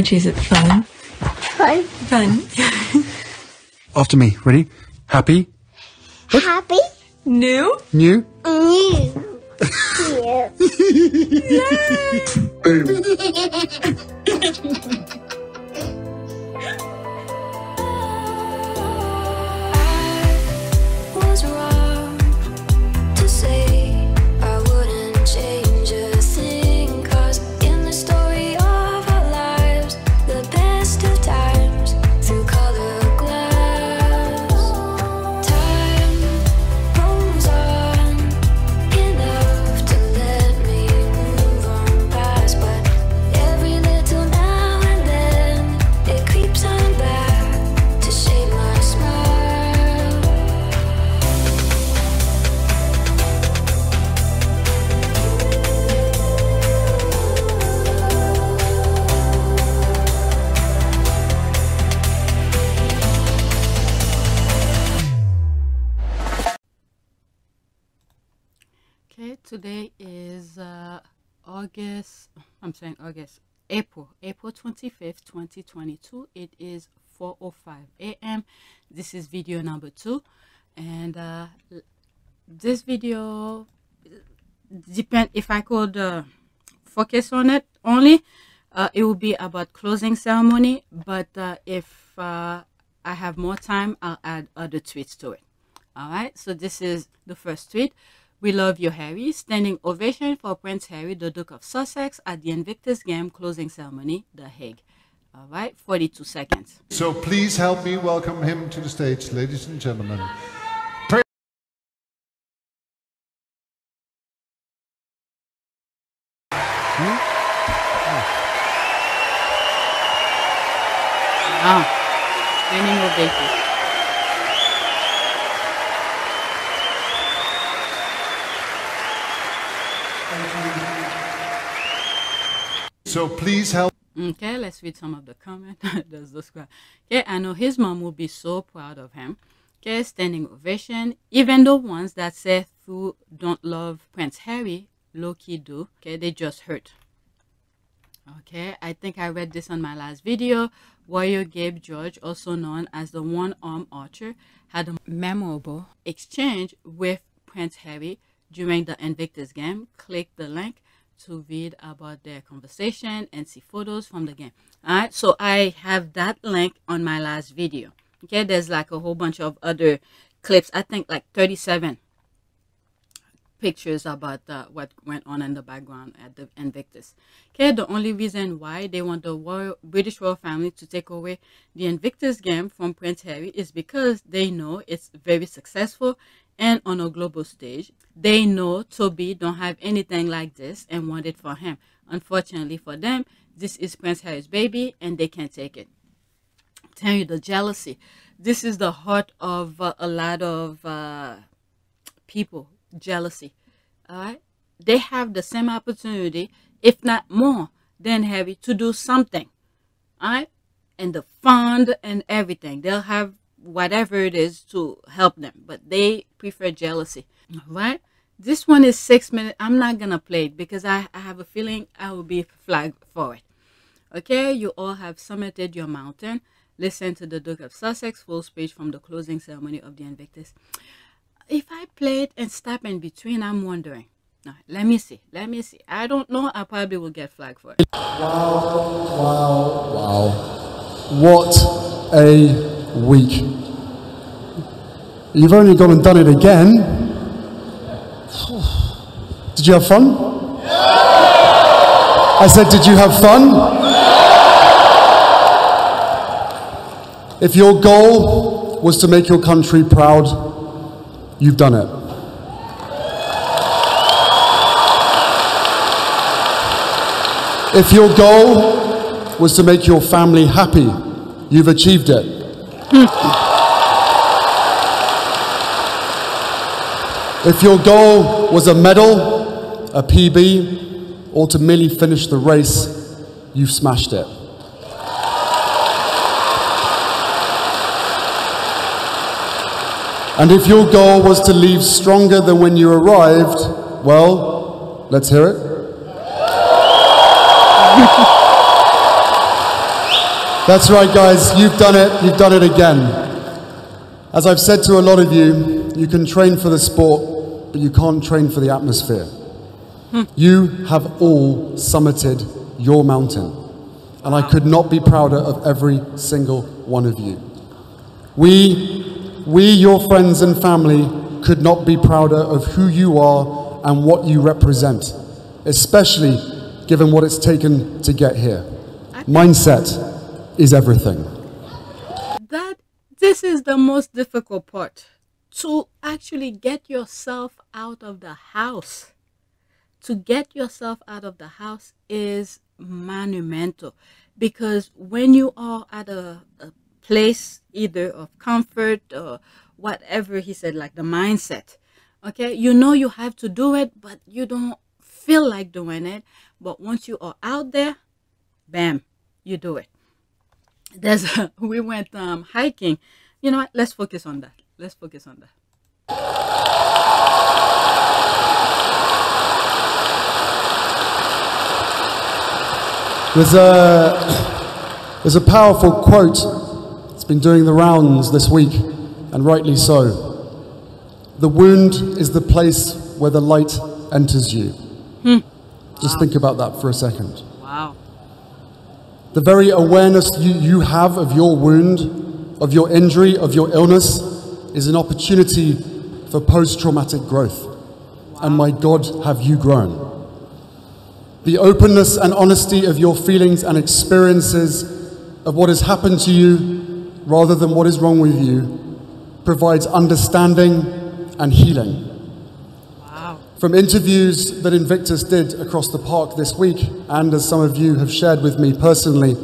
Archie, is it fun? Fun. Fun. After me. Ready? Happy? Happy. New? New? New. New. was 25th, 2022. It is 4.05 a.m. This is video number two. And uh, this video, depend if I could uh, focus on it only, uh, it will be about closing ceremony. But uh, if uh, I have more time, I'll add other tweets to it. All right, so this is the first tweet. We love you, Harry. Standing ovation for Prince Harry, the Duke of Sussex, at the Invictus Game closing ceremony, The Hague. All right, 42 seconds. So please help me welcome him to the stage, ladies and gentlemen. Prince Ah, standing ovation. So please help. Okay, let's read some of the the squad. Okay, I know his mom will be so proud of him. Okay, standing ovation. Even the ones that say who don't love Prince Harry, low key do. Okay, they just hurt. Okay, I think I read this on my last video. Warrior Gabe George, also known as the one arm archer, had a memorable exchange with Prince Harry during the Invictus game. Click the link to read about their conversation and see photos from the game. All right, so I have that link on my last video. Okay, there's like a whole bunch of other clips, I think like 37 pictures about uh, what went on in the background at the Invictus. Okay, the only reason why they want the royal, British royal family to take away the Invictus game from Prince Harry is because they know it's very successful and on a global stage. They know Toby don't have anything like this and want it for him. Unfortunately for them, this is Prince Harry's baby and they can't take it. I'm telling you the jealousy. This is the heart of uh, a lot of uh, people. Jealousy. All right, they have the same opportunity, if not more, than Harry to do something. All right, and the fund and everything. They'll have whatever it is to help them, but they prefer jealousy. right? This one is six minutes. I'm not gonna play it because I, I have a feeling I will be flagged for it. Okay, you all have summited your mountain. Listen to the Duke of Sussex full speech from the closing ceremony of the Invictus. If I play it and stop in between, I'm wondering. Now, let me see. Let me see. I don't know. I probably will get flagged for it. Wow, wow, wow. What a week. You've only gone and done it again. Did you have fun? I said, did you have fun? If your goal was to make your country proud, you've done it. If your goal was to make your family happy, you've achieved it. If your goal was a medal, a PB, or to merely finish the race, you've smashed it. And if your goal was to leave stronger than when you arrived, well, let's hear it. That's right, guys, you've done it, you've done it again. As I've said to a lot of you, you can train for the sport, but you can't train for the atmosphere. Hmm. You have all summited your mountain, and I could not be prouder of every single one of you. We, we, your friends and family, could not be prouder of who you are and what you represent, especially given what it's taken to get here. Mindset is everything. that this is the most difficult part to actually get yourself out of the house. To get yourself out of the house is monumental because when you are at a, a place either of comfort or whatever he said like the mindset okay you know you have to do it but you don't feel like doing it. But once you are out there bam you do it there's a, we went um hiking you know what let's focus on that let's focus on that There's a, there's a powerful quote that's been doing the rounds this week, and rightly so. The wound is the place where the light enters you. Just think about that for a second. The very awareness you, you have of your wound, of your injury, of your illness, is an opportunity for post traumatic growth. And my God, have you grown? The openness and honesty of your feelings and experiences of what has happened to you rather than what is wrong with you provides understanding and healing. From interviews that Invictus did across the park this week, and as some of you have shared with me personally,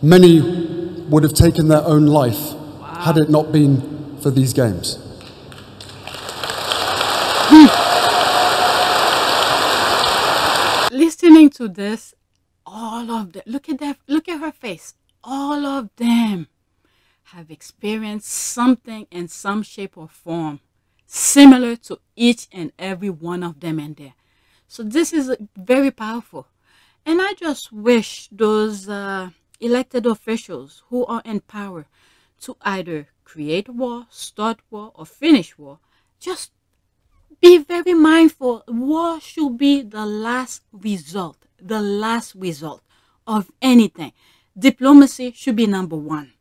many would have taken their own life had it not been for these games. listening to this, all of them, look at that, look at her face. All of them have experienced something in some shape or form similar to each and every one of them in there. So this is very powerful. And I just wish those uh, elected officials who are in power to either create war, start war, or finish war, just be very mindful. War should be the last result, the last result of anything. Diplomacy should be number one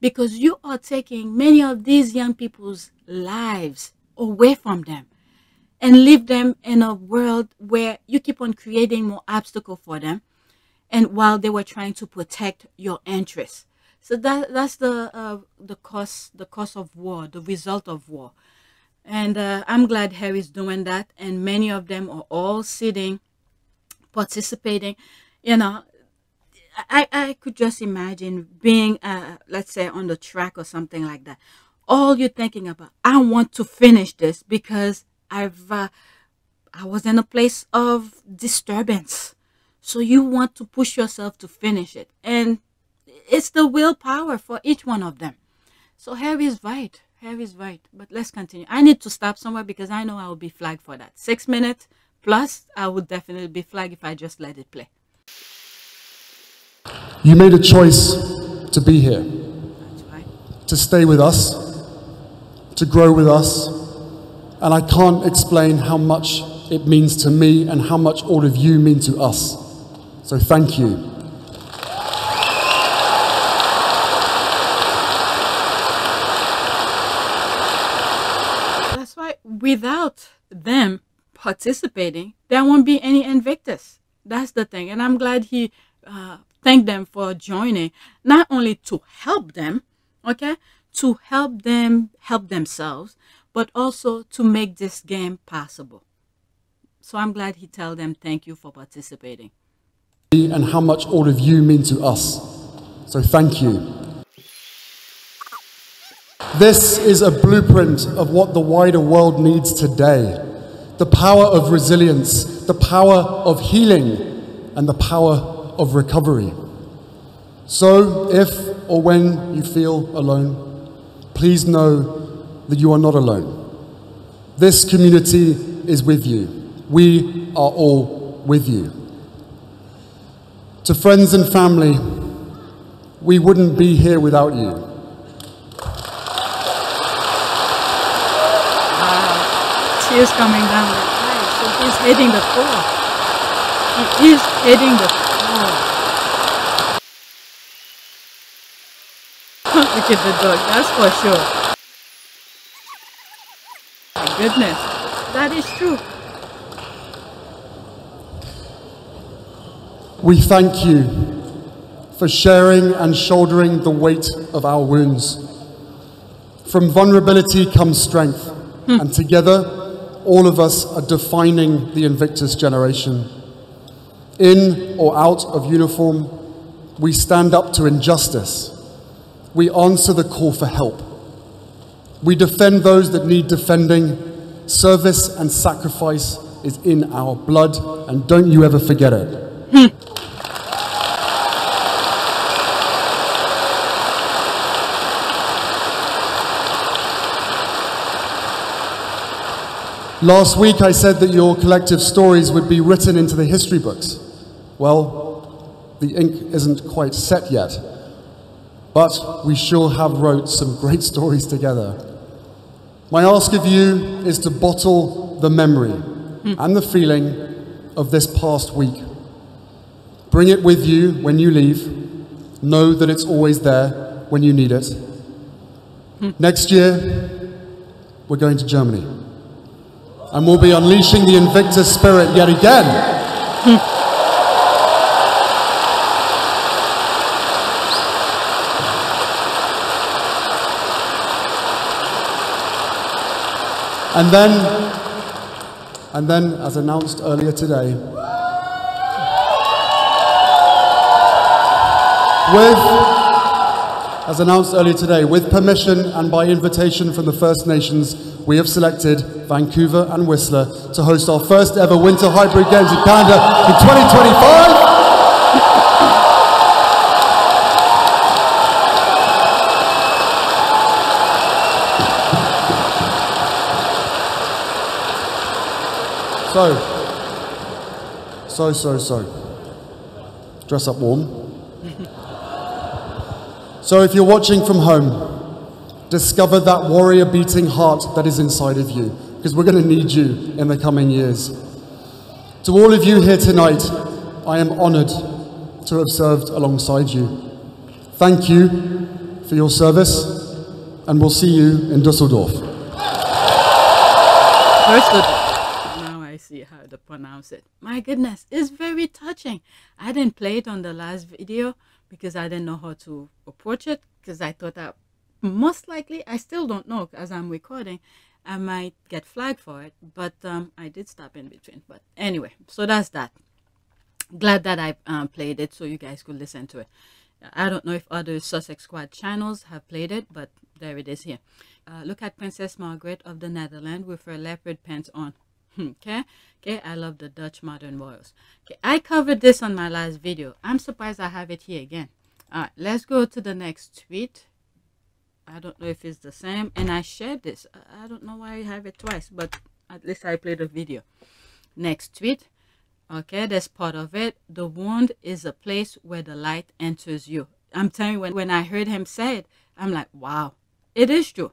because you are taking many of these young people's lives away from them and leave them in a world where you keep on creating more obstacle for them and while they were trying to protect your interests so that that's the uh, the cost the cost of war the result of war And uh, I'm glad Harry's doing that. And many of them are all sitting, participating. You know, I, I could just imagine being, uh, let's say, on the track or something like that. All you're thinking about, I want to finish this because I've, uh, I was in a place of disturbance. So you want to push yourself to finish it. And it's the willpower for each one of them. So Harry is right. Harry is right. But let's continue. I need to stop somewhere because I know I will be flagged for that. Six minutes plus, I would definitely be flagged if I just let it play. You made a choice to be here, right. to stay with us, to grow with us, and I can't explain how much it means to me and how much all of you mean to us. So thank you. That's why without them participating, there won't be any Invictus. That's the thing. And I'm glad he uh, thanked them for joining, not only to help them, okay, to help them help themselves, but also to make this game possible. So I'm glad he tell them thank you for participating. And how much all of you mean to us. So thank you. This is a blueprint of what the wider world needs today the power of resilience, the power of healing, and the power of recovery. So, if or when you feel alone, please know that you are not alone. This community is with you. We are all with you. To friends and family, we wouldn't be here without you. Tears coming down the eyes. So he's hitting the floor. He is hitting the floor. Look at the dog, that's for sure. My goodness, that is true. We thank you for sharing and shouldering the weight of our wounds. From vulnerability comes strength, hmm. and together, all of us are defining the Invictus generation. In or out of uniform, we stand up to injustice. We answer the call for help. We defend those that need defending. Service and sacrifice is in our blood, and don't you ever forget it. Hmm. Last week I said that your collective stories would be written into the history books. Well, the ink isn't quite set yet, but we sure have wrote some great stories together. My ask of you is to bottle the memory and the feeling of this past week. Bring it with you when you leave. Know that it's always there when you need it. Next year, we're going to Germany and we'll be unleashing the Invictus spirit yet again. and then, and then, as announced earlier today, with as announced earlier today, with permission and by invitation from the First Nations, we have selected Vancouver and Whistler to host our first ever Winter Hybrid Games in Canada in 2025. So, so, so, so. Dress up warm. So, if you're watching from home, discover that warrior beating heart that is inside of you, because we're going to need you in the coming years. To all of you here tonight, I am honored to have served alongside you. Thank you for your service, and we'll see you in Dusseldorf. Now I see how to pronounce it. My goodness, it's very touching. I didn't play it on the last video because I didn't know how to approach it because I thought that most likely I still don't know as I'm recording. I might get flagged for it, but um, I did stop in between. But anyway, so that's that. Glad that I um, played it so you guys could listen to it. I don't know if other Sussex Squad channels have played it, but there it is here. Uh, look at Princess Margaret of the Netherlands with her leopard pants on. Hmm, okay, okay, I love the Dutch modern royals. Okay, I covered this on my last video. I'm surprised I have it here again. All right, let's go to the next tweet. I don't know if it's the same, and I shared this. I don't know why I have it twice, but at least I played a video. Next tweet. Okay, that's part of it. The wound is a place where the light enters you. I'm telling you, when, when I heard him say it, I'm like, wow, it is true.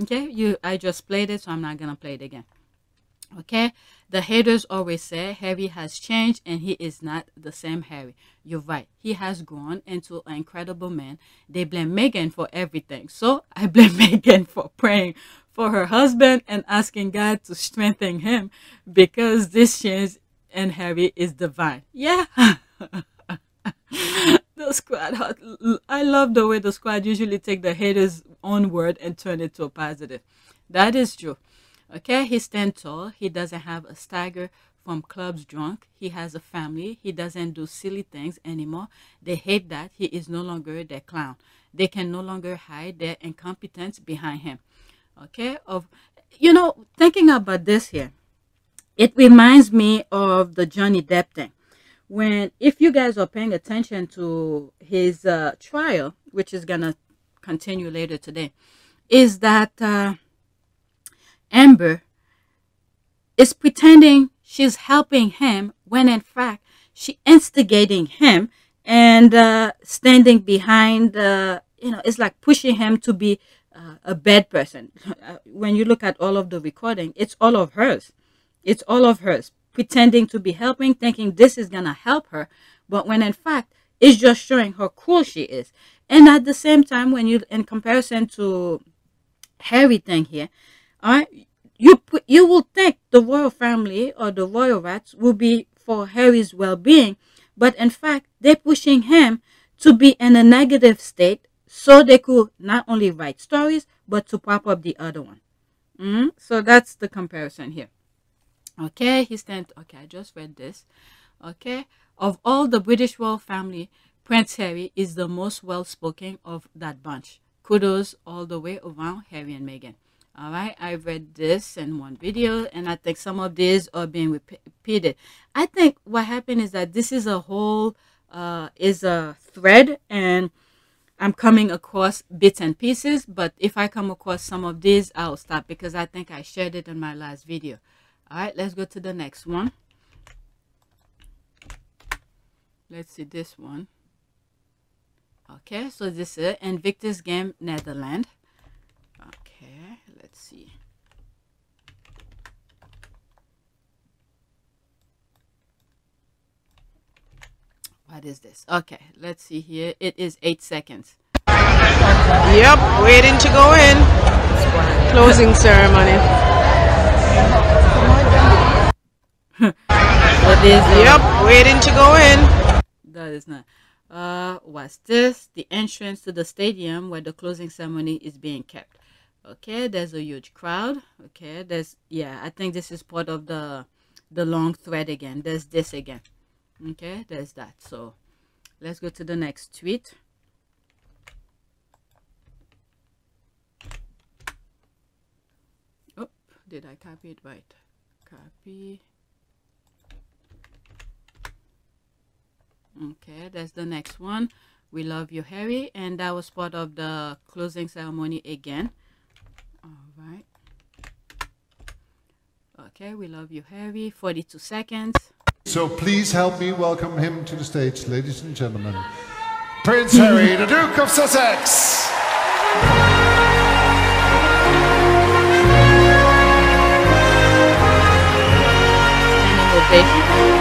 Okay, you I just played it, so I'm not gonna play it again. Okay, the haters always say Harry has changed and he is not the same Harry. You're right, he has grown into an incredible man. They blame Meghan for everything, so I blame Meghan for praying for her husband and asking God to strengthen him because this change in Harry is divine. Yeah. the squad i love the way the squad usually take the haters own word and turn it to a positive that is true okay he stands tall. He doesn't have a stagger from clubs drunk. He has a family. He doesn't do silly things anymore. They hate that he is no longer their clown. They can no longer hide their incompetence behind him. Okay of you know thinking about this here it reminds me of the johnny depp thing. When if you guys are paying attention to his uh, trial which is gonna continue later today is that uh, amber is pretending she's helping him when in fact she instigating him and uh, standing behind uh, you know it's like pushing him to be uh, a bad person. When you look at all of the recording it's all of hers. It's all of hers. Pretending to be helping, thinking this is gonna help her, but when in fact it's just showing how cool she is. And at the same time, when you in comparison to everything here, all right, you you will think the royal family or the royal rats will be for Harry's well-being, but in fact they're pushing him to be in a negative state so they could not only write stories but to pop up the other one. Mm. So that's the comparison here okay he stands okay i just read this okay of all the british royal family prince harry is the most well spoken of that bunch kudos all the way around harry and meghan all right i read this in one video and i think some of these are being repeated. I think what happened is that this is a whole uh is a thread and i'm coming across bits and pieces but if i come across some of these i'll stop because i think i shared it in my last video. All right let's go to the next one. Let's see this one. Okay so this is invictus game netherlands let's see. What is this? Okay let's see here. It is eight seconds. Yep waiting to go in. Closing ceremony. What is uh, yep waiting to go in. That is not uh what's this the entrance to the stadium where the closing ceremony is being kept okay there's a huge crowd. Okay there's yeah i think this is part of the the long thread again. There's this again. Okay there's that. So let's go to the next tweet. Oh did i copy it? Right. Copy. Okay that's the next one. We love you harry. And that was part of the closing ceremony again all right okay we love you harry 42 seconds So please help me welcome him to the stage, ladies and gentlemen. Prince Harry, the Duke of Sussex. standing ovation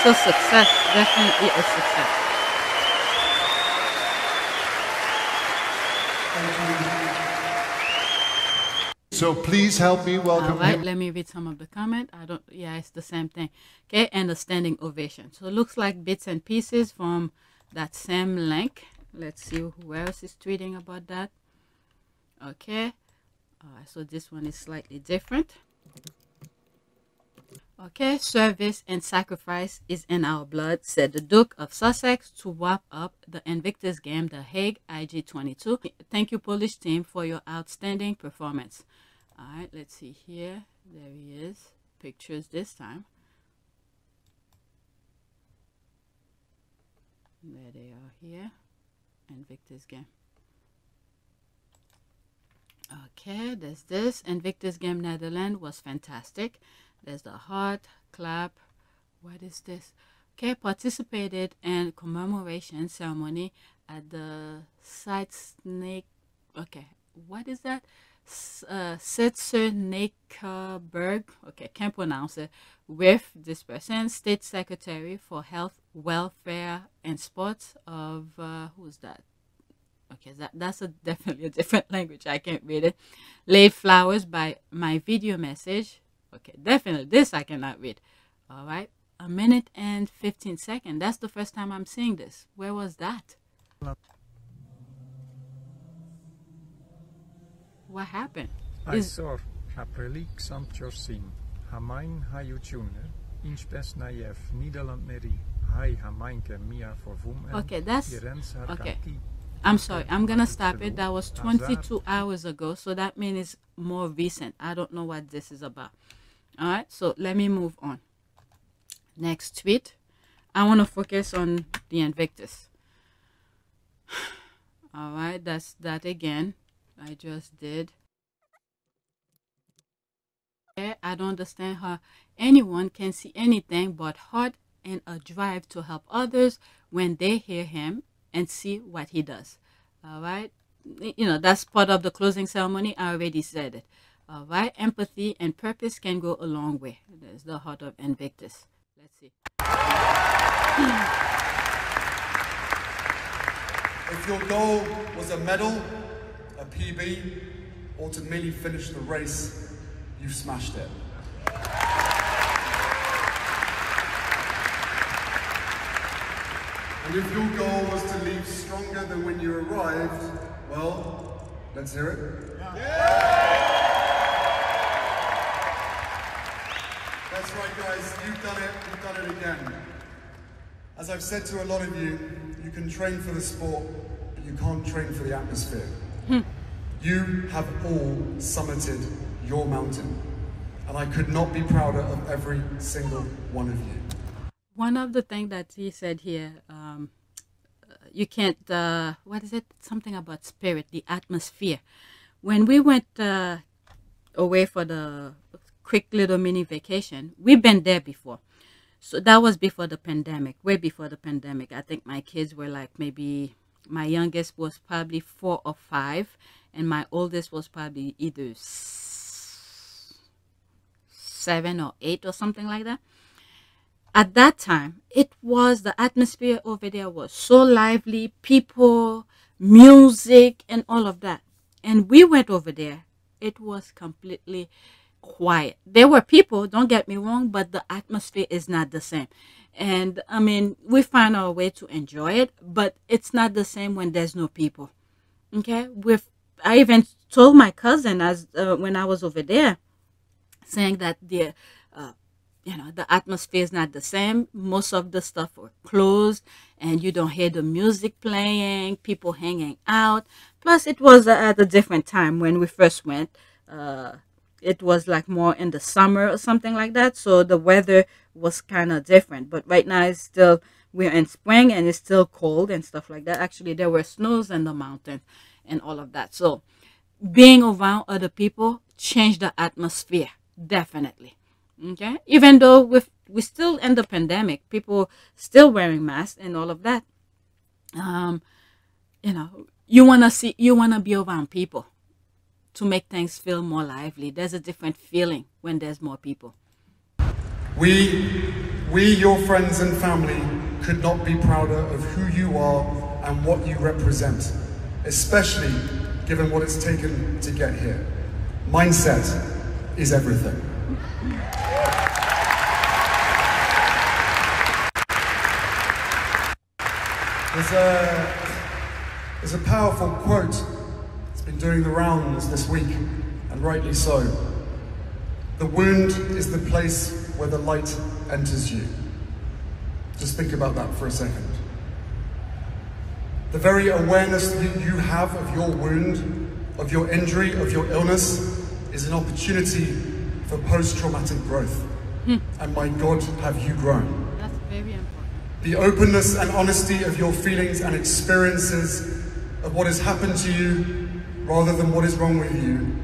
it's a success. Definitely a success. So please help me welcome right, him. let me read some of the comment. I don't. Yeah, it's the same thing. Okay, and a standing ovation. So it looks like bits and pieces from that same link. Let's see who else is tweeting about that. Okay, uh, so this one is slightly different. Okay, service and sacrifice is in our blood, said the Duke of Sussex to wrap up the Invictus game, The Hague IG22. Thank you, Polish team, for your outstanding performance. All right, let's see here. There he is. Pictures this time. There they are here. Invictus game. Okay, there's this. Invictus game Netherlands was fantastic. There's the heart, clap. What is this? Okay, participated in commemoration ceremony at the site snake. Okay, what is that? Uh, Setsernekerberg. Okay, can't pronounce it. With this person, State Secretary for Health, Welfare, and Sports of uh, who's that? okay that, that's a definitely a different language i can't read it laid flowers by my video message okay definitely this i cannot read. All right a minute and 15 seconds. That's the first time i'm seeing this. Where was that? What happened? I Is- Aizor, haprelik samt Jorsim, Hamain hayutjune, inspes najev, Nederland neri, hai hamainke mia for vum en, Okay, that's- okay. I'm sorry, I'm gonna stop it. That was 22 hours ago, so that means it's more recent. I don't know what this is about. All right, so let me move on. Next tweet. I want to focus on the Invictus. All right, that's that again. I just did. Okay, I don't understand how anyone can see anything but heart and a drive to help others when they hear him and see what he does. All right. You know, that's part of the closing ceremony. I already said it. All right. Empathy and purpose can go a long way. That's the heart of Invictus. Let's see. If your goal was a medal, a PB, or to merely finish the race, you've smashed it. And if your goal was to leave stronger than when you arrived, well, let's hear it. That's right, guys. You've done it. You've done it again. As I've said to a lot of you, you can train for the sport, but you can't train for the atmosphere. You have all summited your mountain, and I could not be prouder of every single one of you. One of the things that he said here, um, uh, you can't, uh, what is it? Something about spirit, the atmosphere. When we went uh, away for the quick little mini vacation, we've been there before. So that was before the pandemic, way before the pandemic. I think my kids were like maybe, my youngest was probably four or five, and my oldest was probably either seven or eight or something like that at that time it was the atmosphere over there was so lively people music and all of that and we went over there it was completely quiet. There were people don't get me wrong but the atmosphere is not the same. And i mean we find our way to enjoy it but it's not the same when there's no people. Okay? With i even told my cousin as uh, when i was over there saying that the uh, you know the atmosphere is not the same. Most of the stuff were closed and you don't hear the music playing people hanging out. Plus it was at a different time when we first went uh it was like more in the summer or something like that so the weather was kind of different but right now it's still we're in spring and it's still cold and stuff like that. Actually there were snows in the mountain and all of that so being around other people changed the atmosphere definitely okay? Even though with we still in the pandemic people still wearing masks and all of that um you know you want to see you want to be around people to make things feel more lively there's a different feeling when there's more people We, we, your friends and family, could not be prouder of who you are and what you represent, especially given what it's taken to get here. Mindset is everything. There's a, there's a powerful quote that's been doing the rounds this week, and rightly so. The wound is the place where the light enters you. Just think about that for a second. The very awareness that you have of your wound, of your injury, of your illness, is an opportunity for post traumatic growth. Hmm. And my God, have you grown? That's very important. The openness and honesty of your feelings and experiences of what has happened to you rather than what is wrong with you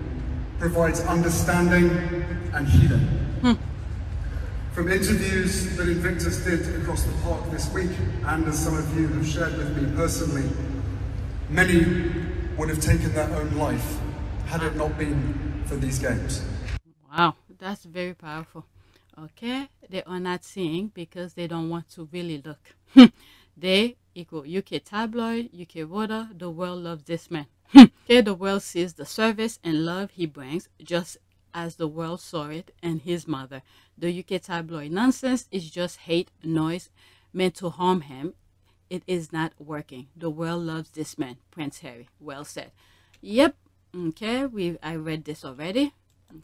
provides understanding and healing. Hmm. From interviews that Invictus did across the park this week, and as some of you have shared with me personally, many would have taken their own life had it not been for these games. Wow, that's very powerful. Okay, they are not seeing because they don't want to really look. they equal UK tabloid, UK voter, the world loves this man. okay, the world sees the service and love he brings just as the world saw it and his mother. The UK tabloid nonsense is just hate, noise meant to harm him. It is not working. The world loves this man, Prince Harry. Well said. Yep. Okay, we I read this already.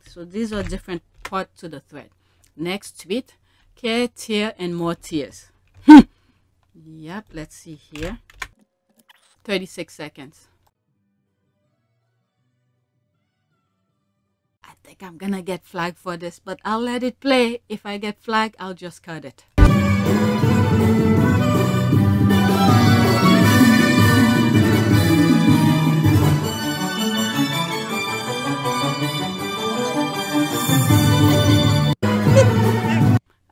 So these are different part to the thread. Next tweet. Care, tear, and more tears. yep, let's see here. 36 seconds. Think I'm gonna get flagged for this, but I'll let it play. If I get flagged, I'll just cut it.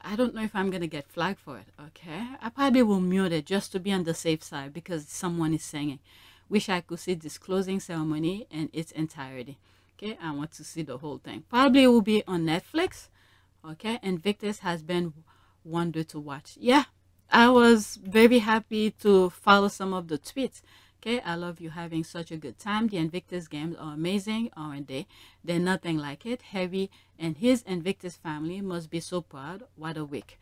I don't know if I'm gonna get flagged for it, okay? I probably will mute it just to be on the safe side because someone is singing. Wish I could see this closing ceremony in its entirety. Okay, I want to see the whole thing. Probably will be on Netflix. Okay, Invictus has been wonder to watch. Yeah, I was very happy to follow some of the tweets. Okay, I love you having such a good time. The Invictus games are amazing, aren't they? They're nothing like it. Heavy and his Invictus family must be so proud. What a week.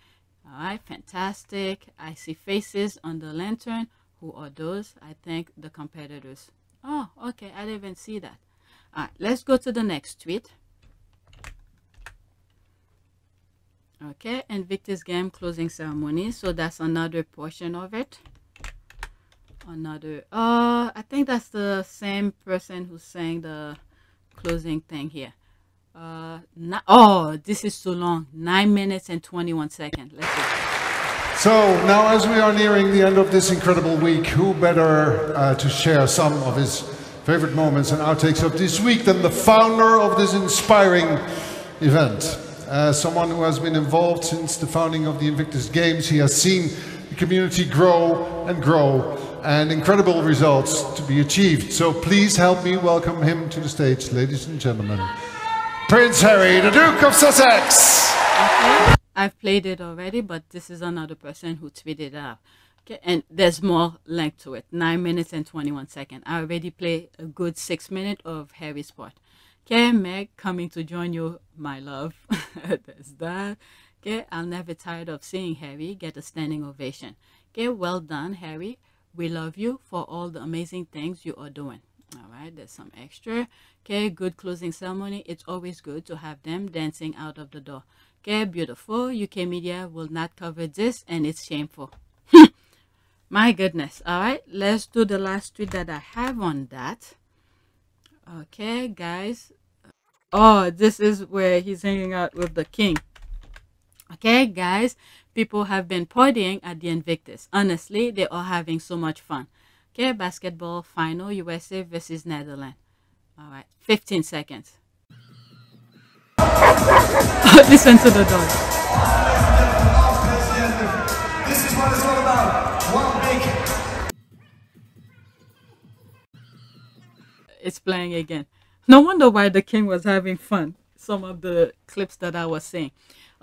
All right, fantastic. I see faces on the lantern. Who are those? I think the competitors. Oh, okay. I didn't even see that. All right, let's go to the next tweet. Okay, Invictus game closing ceremony. So that's another portion of it. Another, uh, I think that's the same person who sang the closing thing here. Uh, oh, this is so long. Nine minutes and 21 seconds. Let's. So now, as we are nearing the end of this incredible week, who better uh, to share some of his favorite moments and outtakes of this week than the founder of this inspiring event? As someone who has been involved since the founding of the Invictus Games, he has seen the community grow and grow and incredible results to be achieved. So please help me welcome him to the stage, ladies and gentlemen. Prince Harry, the Duke of Sussex. I've played it already, but this is another person who tweeted out. Okay, and there's more length to it. Nine minutes and 21 seconds. I already play a good six minutes of Harry Sport. Okay, Meg, coming to join you, my love. there's that. Okay, I'll never tired of seeing Harry get a standing ovation. Okay, well done, Harry. We love you for all the amazing things you are doing. All right, there's some extra. Okay, good closing ceremony. It's always good to have them dancing out of the door. Okay, beautiful. UK media will not cover this and it's shameful. My goodness. All right, let's do the last tweet that I have on that. Okay, guys. Oh, this is where he's hanging out with the king. Okay, guys, people have been partying at the Invictus. Honestly, they are having so much fun. Okay, basketball final USA versus Netherlands. All right, 15 seconds. Listen to the dog. It's playing again. No wonder why the king was having fun. Some of the clips that I was seeing.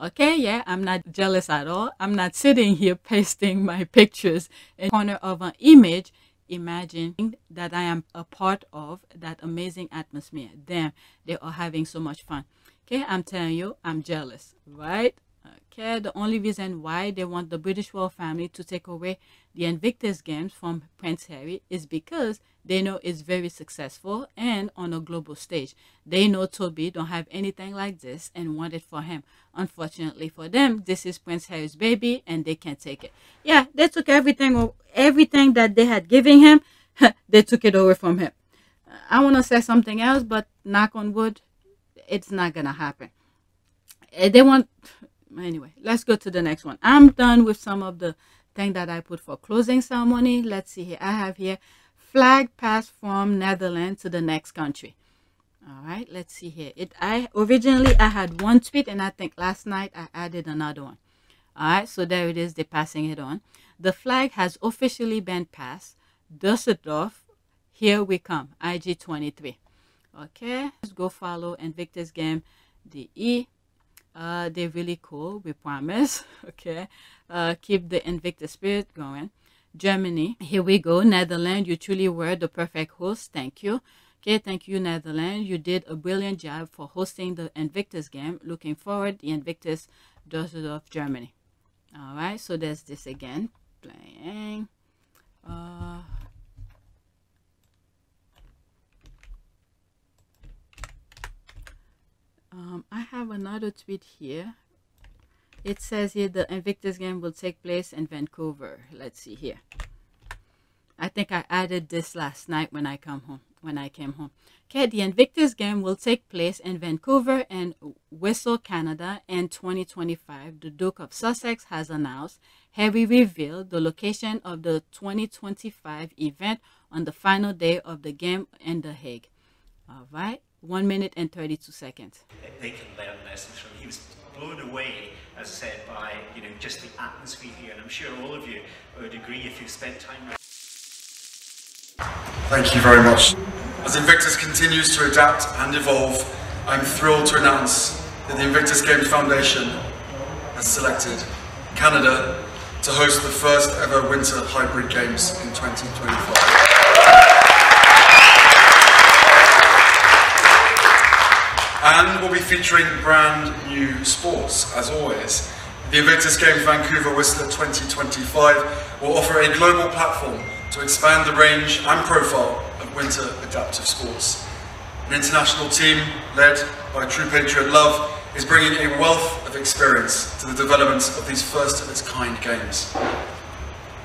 Okay, yeah, I'm not jealous at all. I'm not sitting here pasting my pictures in corner of an image imagine that I am a part of that amazing atmosphere. Damn, they are having so much fun. Okay, I'm telling you, I'm jealous, right? Okay, the only reason why they want the British royal family to take away the Invictus Games from Prince Harry is because they know it's very successful and on a global stage. They know Toby don't have anything like this and want it for him. Unfortunately for them, this is Prince Harry's baby and they can't take it. Yeah, they took everything everything that they had given him, they took it away from him. I want to say something else, but knock on wood, it's not gonna happen. Eh, They want anyway. Let's go to the next one. I'm done with some of the thing that I put for closing ceremony. Let's see here. I have here flag passed from Netherlands to the next country. All right, let's see here. It I originally I had one tweet and I think last night I added another one. All right, so there it is. They're passing it on. The flag has officially been passed. Dusseldorf, here we come. IG23. Okay, let's go follow Invictus Game DE. Uh, they're really cool. We promise. Okay, uh, keep the Invictus spirit going. Germany, here we go. Netherlands, you truly were the perfect host. Thank you. Okay, thank you, Netherlands. You did a brilliant job for hosting the Invictus game. Looking forward, the Invictus Dusseldorf, Germany. All right, so there's this again. Playing. Uh, um, I have another tweet here. It says here the Invictus game will take place in Vancouver. Let's see here. I think I added this last night when I come home. When I came home. Okay, the Invictus game will take place in Vancouver and Whistler, Canada in 2025. The Duke of Sussex has announced. Harry revealed the location of the 2025 event on the final day of the game in The Hague. All right, one minute and 32 seconds. they can from. Blown away, as I said, by you know just the atmosphere here, and I'm sure all of you would agree if you've spent time. with Thank you very much. As Invictus continues to adapt and evolve, I'm thrilled to announce that the Invictus Games Foundation has selected Canada to host the first ever Winter Hybrid Games in 2025. And we'll be featuring brand new sports, as always. The Invictus Games Vancouver Whistler 2025 will offer a global platform to expand the range and profile of winter adaptive sports. An international team led by True Patriot Love is bringing a wealth of experience to the development of these first of its kind games.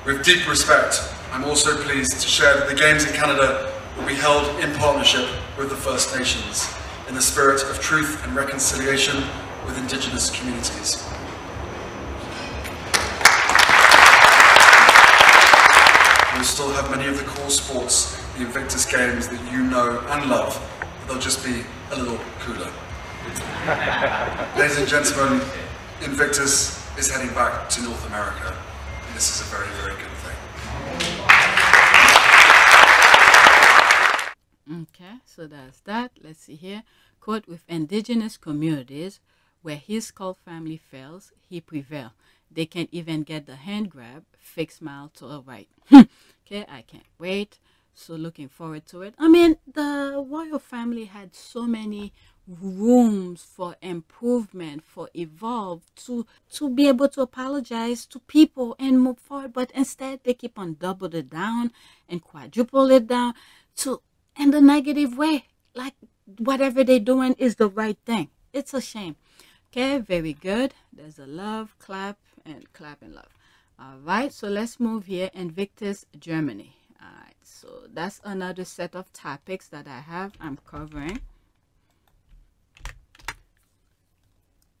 With deep respect, I'm also pleased to share that the Games in Canada will be held in partnership with the First Nations in the spirit of truth and reconciliation with Indigenous communities. We'll still have many of the core sports, the Invictus Games that you know and love, but they'll just be a little cooler. Ladies and gentlemen, Invictus is heading back to North America, and this is a very, very good thing. Okay, so that's that. Let's see here. Quote with indigenous communities where his cult family fails, he prevail. They can't even get the hand grab, fake smile to a right. okay, I can't wait. So looking forward to it. I mean, the royal family had so many rooms for improvement, for evolve, to to be able to apologize to people and move forward. But instead, they keep on double it down and quadruple it down to in the negative way. Like whatever they're doing is the right thing. It's a shame. Okay, very good. There's a love, clap, and clap and love. All right, so let's move here. Invictus, Germany. All right, so that's another set of topics that I have. I'm covering.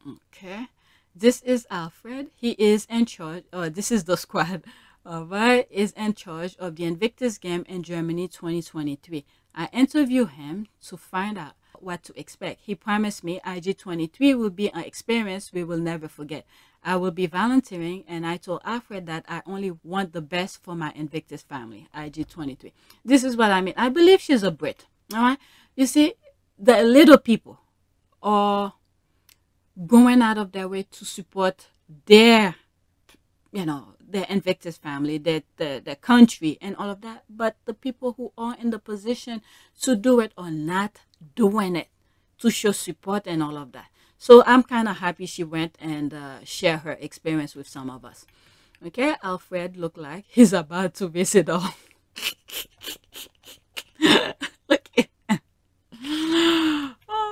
Okay, this is Alfred. He is in charge, or this is the squad. Right, is in charge of the Invictus game in Germany 2023. I interview him to find out what to expect. He promised me IG23 will be an experience we will never forget. I will be volunteering, and I told Alfred that I only want the best for my Invictus family, IG23. This is what I mean. I believe she's a Brit. All right. You see, the little people are going out of their way to support their, you know, their Invictus family, their, their their country, and all of that. But the people who are in the position to do it or not doing it to show support and all of that. So I'm kind of happy she went and uh, share her experience with some of us. Okay, Alfred looked like he's about to visit all.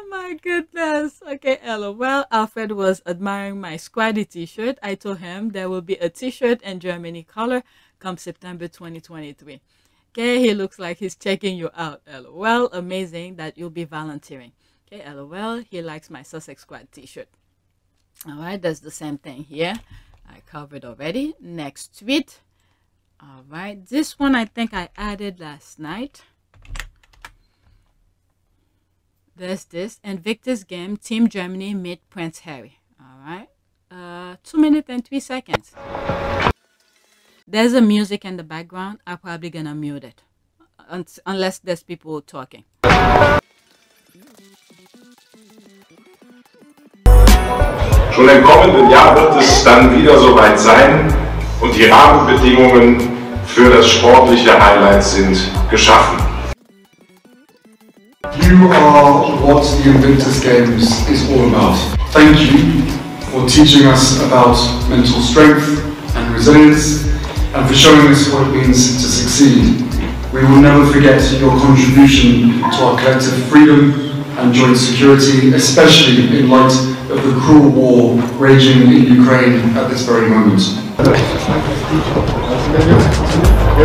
Oh my goodness. Okay, LOL. Alfred was admiring my squaddy t-shirt. I told him there will be a t-shirt in Germany color come September 2023. Okay, he looks like he's checking you out. LOL. Amazing that you'll be volunteering. Okay, LOL. He likes my Sussex Squad t-shirt. All right, that's the same thing here. I covered already. Next tweet. All right, this one I think I added last night. There's this Invictus game. Team Germany meet Prince Harry. All right, uh, two minutes and three seconds. There's a music in the background. I'm probably gonna mute it, un unless there's people talking. Schon im kommenden Jahr wird es dann wieder soweit sein und die Rahmenbedingungen für das sportliche Highlight sind geschaffen. You are what the Invictus Games is all about. Thank you for teaching us about mental strength and resilience and for showing us what it means to succeed. We will never forget your contribution to our collective freedom and joint security, especially in light of the cruel war raging in Ukraine at this very moment.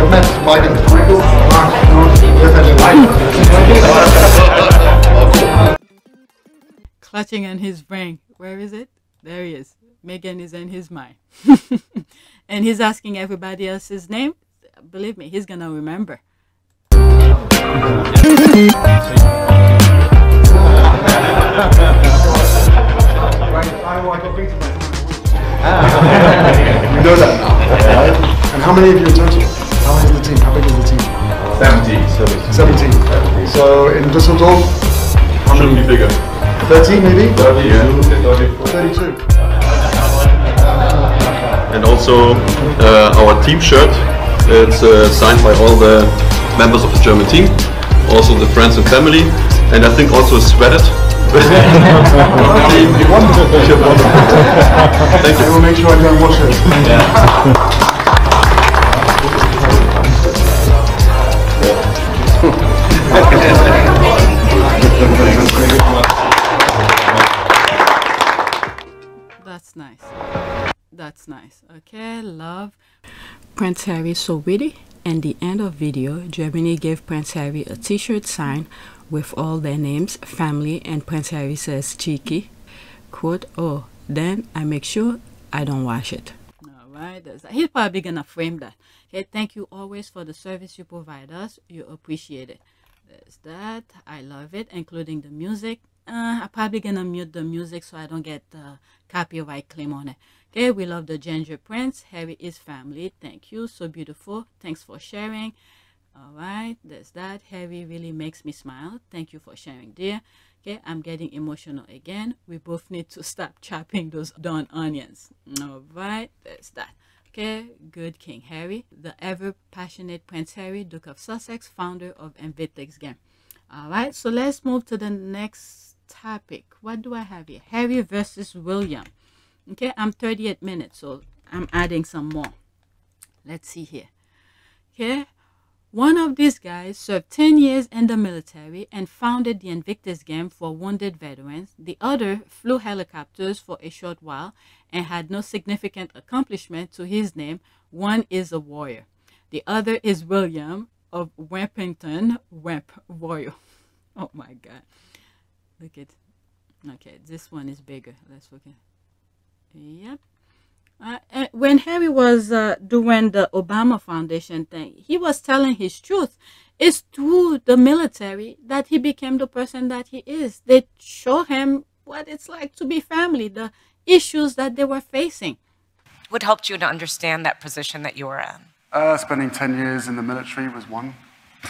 Clutching in his brain. Where is it? There he is. Meghan is in his mind. and he's asking everybody else's name. Believe me, he's gonna remember. we know that now. And how many of you in total? How many is the team? How big is the team? 17. 17. So in Düsseldorf, how many? be bigger. 13 maybe? 32. 32. and also uh, our team shirt. It's uh, signed by all the members of the German team, also the friends and family, and I think also sweated. You won. Thank I you. will make sure I go and wash it. That's Prince Harry so witty. And the end of video, Germany gave Prince Harry a t-shirt sign with all their names, family, and Prince Harry says cheeky. Quote, oh, then I make sure I don't wash it. All right. He's probably gonna frame that. Okay, thank you always for the service you provide us. You appreciate it. There's that. I love it, including the music. Uh, I'm probably gonna mute the music so I don't get the copyright claim on it. Okay, we love the Ginger Prince. Harry is family. Thank you. So beautiful. Thanks for sharing. All right, there's that. Harry really makes me smile. Thank you for sharing, dear. Okay, I'm getting emotional again. We both need to stop chopping those darn onions. All right, there's that. Okay, good King Harry, the ever passionate Prince Harry, Duke of Sussex, founder of Invictus Game. All right, so let's move to the next topic. What do I have here? Harry versus William. Okay, I'm 38 minutes, so I'm adding some more. Let's see here. Okay, one of these guys served 10 years in the military and founded the Invictus Game for wounded veterans. The other flew helicopters for a short while and had no significant accomplishment to his name. One is a warrior. The other is William of Wampington, Wamp Royal. Oh my God. Look at, okay, this one is bigger. Let's look at, yep. Uh, when Harry was uh, doing the Obama Foundation thing, he was telling his truth. It's through the military that he became the person that he is. They show him what it's like to be family, the issues that they were facing. What helped you to understand that position that you were in? Uh, spending 10 years in the military was one.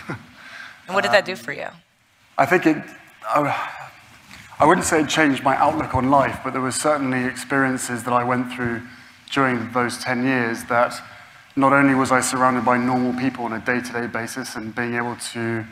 And what did that do for you? I think it, I, wouldn't say it changed my outlook on life, but there were certainly experiences that I went through during those 10 years that not only was I surrounded by normal people on a day-to-day basis and being able to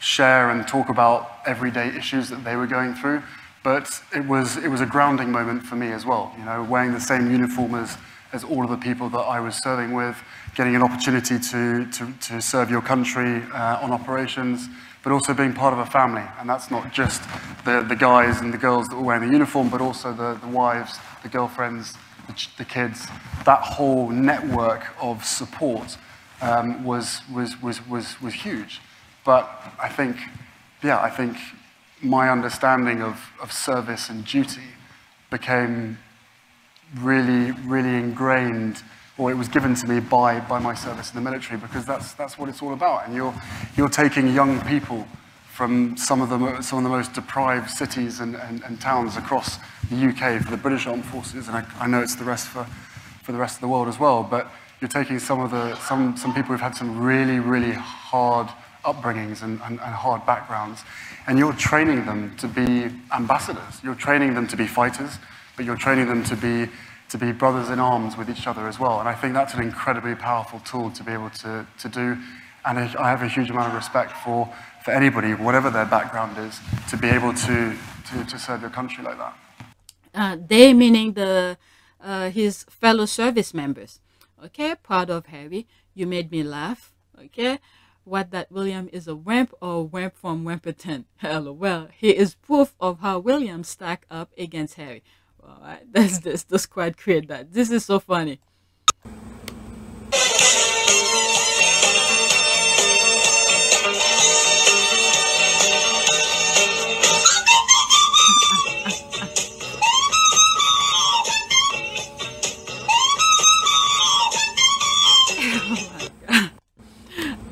share and talk about everyday issues that they were going through, but it was, it was a grounding moment for me as well, you know, wearing the same uniform as, as all of the people that I was serving with, getting an opportunity to, to, to serve your country uh, on operations, but also being part of a family. And that's not just the, the guys and the girls that were wearing the uniform, but also the, the wives, the girlfriends, the, the kids. That whole network of support um, was, was, was, was, was huge. But I think, yeah, I think my understanding of, of service and duty became really, really ingrained, or it was given to me by, by my service in the military, because that's, that's what it's all about. And you're, you're taking young people from some of the, some of the most deprived cities and, and, and towns across the UK for the British Armed Forces, and I, I know it's the rest for, for the rest of the world as well, but you're taking some of the, some, some people who've had some really, really hard upbringings and, and, and hard backgrounds, and you're training them to be ambassadors. You're training them to be fighters, but you're training them to be, to be brothers in arms with each other as well. And I think that's an incredibly powerful tool to be able to, to do. And I have a huge amount of respect for, for anybody, whatever their background is, to be able to, to, to serve your country like that. uh, they meaning the uh, his fellow service members. Okay, proud of Harry. You made me laugh. Okay, what that William is a wimp or a wimp from Wimperton? LOL. Well, he is proof of how William stack up against Harry. All right, that's this. The squad create that. This is so funny.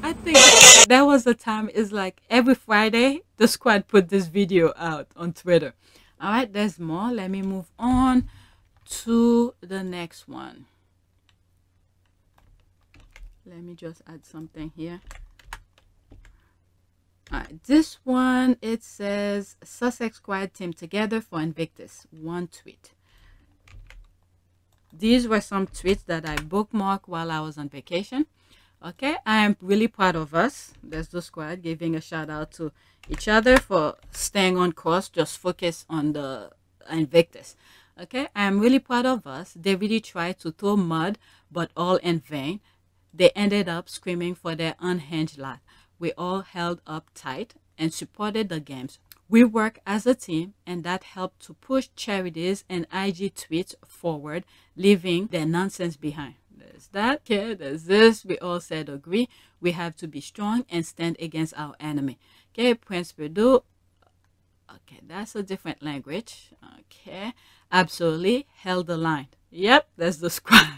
I think that was the time is like every Friday the squad put this video out on Twitter. All right, there's more. Let me move on to the next one. Let me just add something here. All right, this one it says Sussex squad team together for Invictus. One tweet. These were some tweets that I bookmarked while I was on vacation. Okay, I am really proud of us. There's the squad giving a shout out to each other for staying on course, just focus on the Invictus. Okay, I am really proud of us. They really tried to throw mud, but all in vain. They ended up screaming for their unhinged lot. We all held up tight and supported the games. We work as a team, and that helped to push charities and IG tweets forward, leaving their nonsense behind. There's that, okay, there's this. We all said agree. We have to be strong and stand against our enemy. Okay, Prince Perdue. Okay, that's a different language. Okay, absolutely held the line. Yep, that's the squad.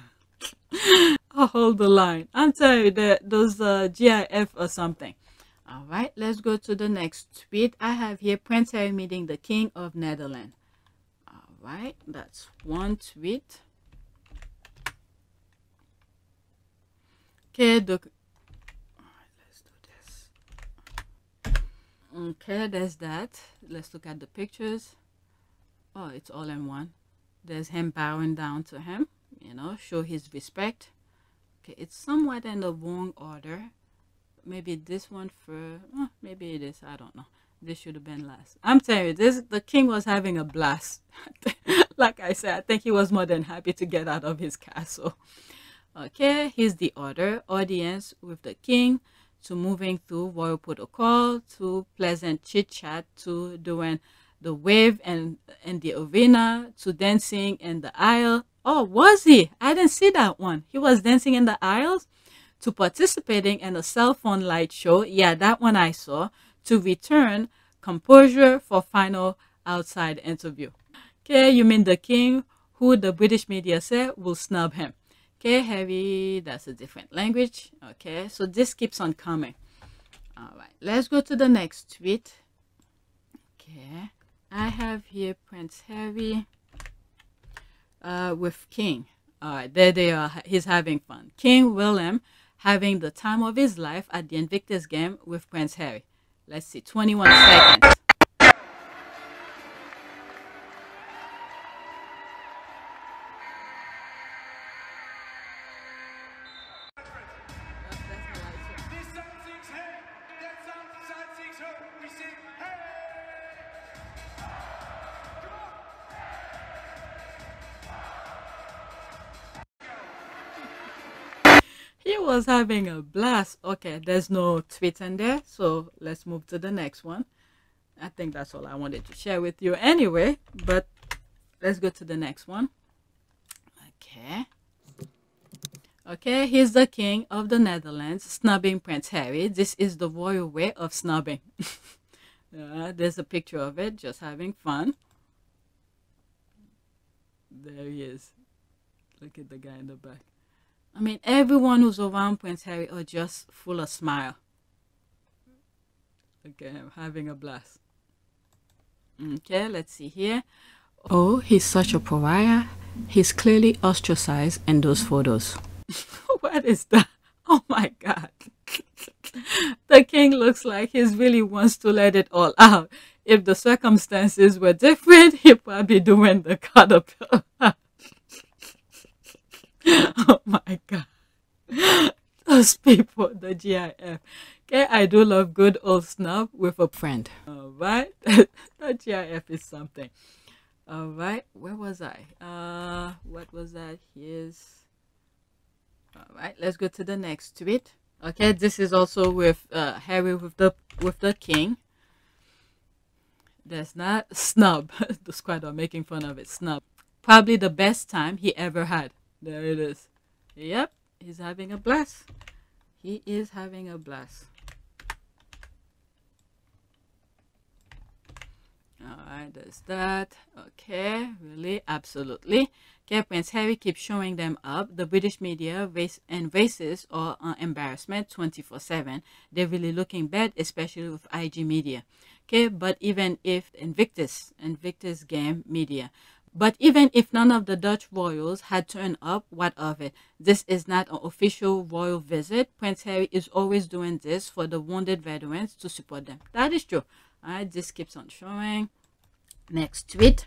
I'll hold the line. I'm telling you that those uh, GIF or something. All right, let's go to the next tweet. I have here Prince Harry meeting the King of Netherlands. All right, that's one tweet. Okay, the let's do this. Okay, there's that. Let's look at the pictures. Oh, it's all in one. There's him bowing down to him, you know, show his respect. Okay, it's somewhat in the wrong order. Maybe this one for, oh, maybe it is. I don't know. This should have been last. I'm telling you, this the king was having a blast. like I said, I think he was more than happy to get out of his castle. Okay, here's the order. Audience with the king to moving through royal protocol to pleasant chit chat to doing the wave and in the arena to dancing in the aisle. Oh, was he? I didn't see that one. He was dancing in the aisles to participating in a cell phone light show. Yeah, that one I saw. To return composure for final outside interview. Okay, you mean the king who the British media said will snub him. Okay, heavy, that's a different language. Okay, so this keeps on coming. All right, let's go to the next tweet. Okay, I have here Prince Harry uh, with King. All right, there they are. He's having fun. King William having the time of his life at the Invictus game with Prince Harry. Let's see, 21 seconds. Was having a blast. Okay, there's no tweet in there, so let's move to the next one. I think that's all I wanted to share with you anyway, but let's go to the next one. Okay. Okay, he's the king of the Netherlands snubbing Prince Harry. This is the royal way of snubbing. yeah, uh, there's a picture of it, just having fun. There he is. Look at the guy in the back. I mean, everyone who's around Prince Harry are just full of smile. Okay, I'm having a blast. Okay, let's see here. Oh, he's such a pariah. He's clearly ostracized in those photos. what is that? Oh my god. the king looks like he really wants to let it all out. If the circumstances were different, he'd probably doing the caterpillar. oh my god. Those people, the GIF. Okay, I do love good old snub with a friend. Alright. the GIF is something. Alright, where was I? Uh what was that? Here's Alright, let's go to the next tweet. Okay, this is also with uh Harry with the with the king. There's not snub. the squad are making fun of it. Snub. Probably the best time he ever had. There it is. Yep, he's having a blast. He is having a blast. Alright, there's that. Okay, really? Absolutely. Okay, Prince Harry keeps showing them up. The British media race and races are uh, embarrassment 24-7. They're really looking bad, especially with IG media. Okay, but even if Invictus, Invictus Game Media, but even if none of the Dutch royals had turned up, what of it? This is not an official royal visit. Prince Harry is always doing this for the wounded veterans to support them. That is true. Alright, this keeps on showing. Next tweet.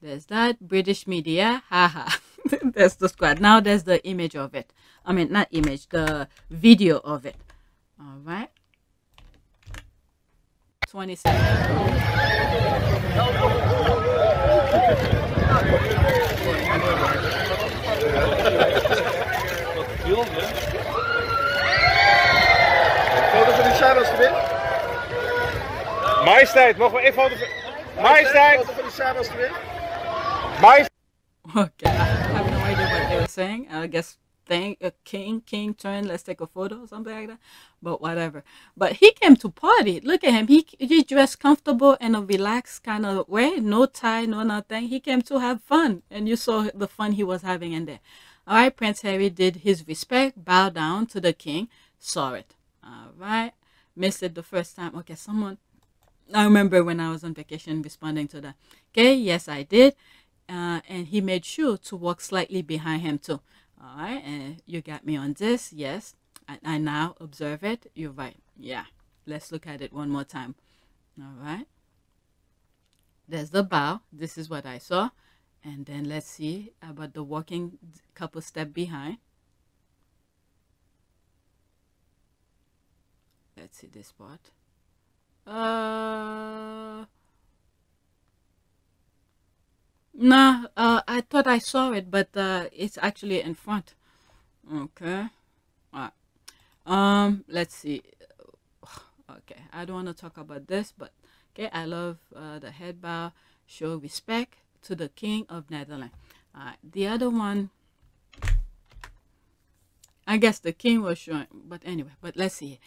There's that British media. Haha. there's the squad. Now there's the image of it. I mean, not image, the video of it. All right. 27. Foto van die Shadows. Majesteit, mogen we even foto van... Majesteit! Foto van die Shadows. Majesteit! Okay, I have no idea what they were saying. I guess thank a king, king turn, let's take a photo or something like that. But whatever. But he came to party. Look at him. He he dressed comfortable in a relaxed kind of way. No tie, no nothing. He came to have fun. And you saw the fun he was having in there. All right, Prince Harry did his respect, bow down to the king, saw it. All right, missed it the first time. Okay, someone, I remember when I was on vacation responding to that. Okay, yes, I did. Uh, and he made sure to walk slightly behind him too. All right, and you got me on this. Yes, I, I now observe it. You're right. Yeah, let's look at it one more time. All right. There's the bow. This is what I saw. And then let's see about the walking couple step behind. Let's see this part. Uh, nah, uh, I thought I saw it, but uh, it's actually in front. Okay. Right. Um, let's see. Okay, I don't want to talk about this, but okay, I love uh, the head bow, show respect to the King of Netherlands. Uh, the other one, I guess the king was showing, but anyway, but let's see.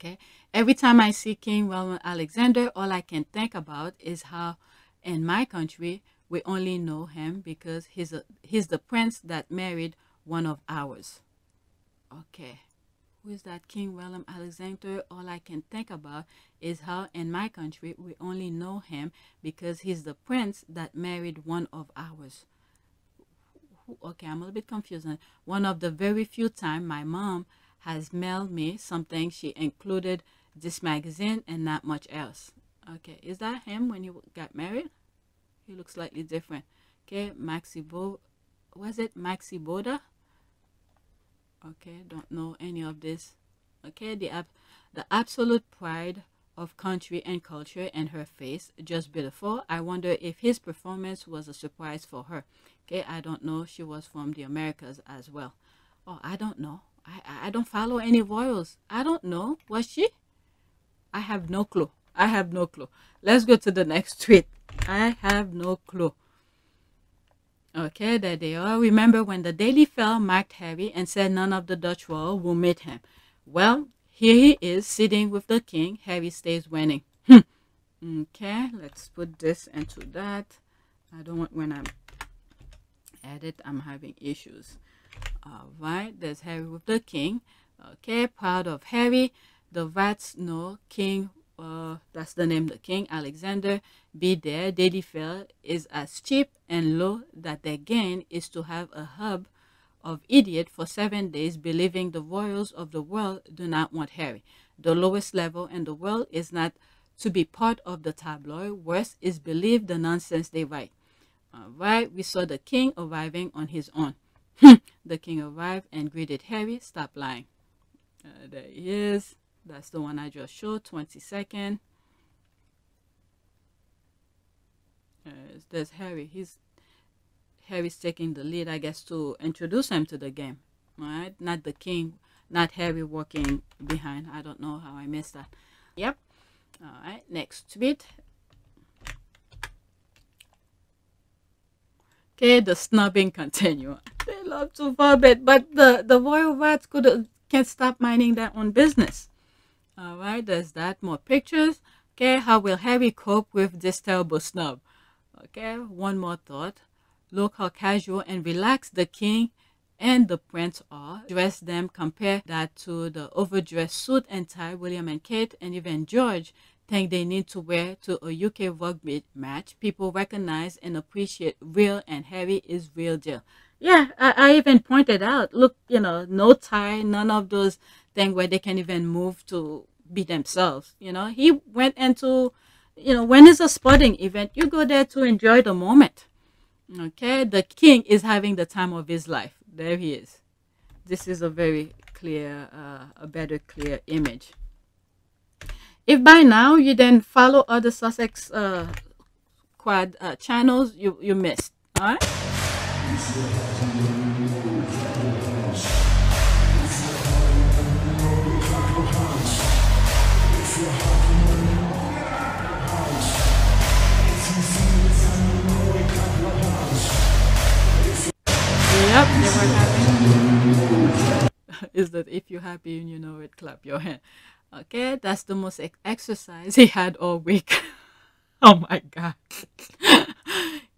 Okay, every time I see King William Alexander, all I can think about is how in my country we only know him because he's a he's the prince that married one of ours. Okay who is that King William Alexander, all I can think about is how in my country we only know him because he's the prince that married one of ours. Okay, I'm a little bit confused. One of the very few time my mom has mailed me something, she included this magazine and not much else. Okay, is that him when you got married? He looks slightly different. Okay, Maxi Bo, was it Maxi Boda? okay don't know any of this okay the ab the absolute pride of country and culture and her face just beautiful. I wonder if his performance was a surprise for her. Okay, I don't know. She was from the Americas as well. Oh, I don't know. I, I don't follow any royals. I don't know. Was she? I have no clue. I have no clue. Let's go to the next tweet. I have no clue. Okay, there they are. Remember when the Daily Fell marked Harry and said none of the Dutch royal will meet him. Well, here he is sitting with the king. Harry stays winning. Hmm. okay, let's put this into that. I don't want when I'm at it, I'm having issues. All right, there's Harry with the king. Okay, proud of Harry. The rats know King uh, that's the name the king alexander be there daily fare is as cheap and low that their gain is to have a hub of idiot for seven days believing the royals of the world do not want harry the lowest level in the world is not to be part of the tabloid worse is believe the nonsense they write right we saw the king arriving on his own the king arrived and greeted harry stop lying uh, there he is that's the one I just showed, 20 second. Uh, there's Harry. He's Harry's taking the lead, I guess, to introduce him to the game. Right? Not the king, not Harry walking behind. I don't know how I missed that. Yep. All right. Next tweet. Okay, the snubbing continue. They love to forbid, but the the royal rats could uh, can't stop minding their own business. All right, there's that. More pictures. Okay, how will Harry cope with this terrible snub? Okay, one more thought. Look how casual and relaxed the king and the prince are. Dress them, compare that to the overdressed suit and tie William and Kate and even George think they need to wear to a UK rugby match. People recognize and appreciate real and Harry is real deal. Yeah, I, I even pointed out, look, you know, no tie, none of those things where they can even move to be themselves. You know, he went into, you know, when it's a sporting event, you go there to enjoy the moment. Okay, the king is having the time of his life. There he is. This is a very clear, uh, a better clear image. If by now you then follow other Sussex uh, quad uh, channels, you, you missed. All right. Yep, never happy. Is that if you're happy and you know it, clap your hand. Okay, that's the most ex exercise he had all week. oh my god.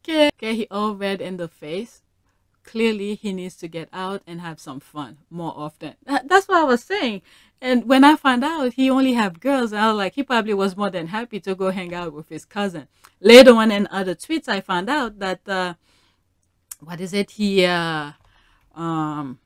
okay, okay, he all red in the face. Clearly, he needs to get out and have some fun more often. That, that's what I was saying. And when I found out he only have girls, I was like, he probably was more than happy to go hang out with his cousin. Later on in other tweets, I found out that uh, what is it? He uh, um,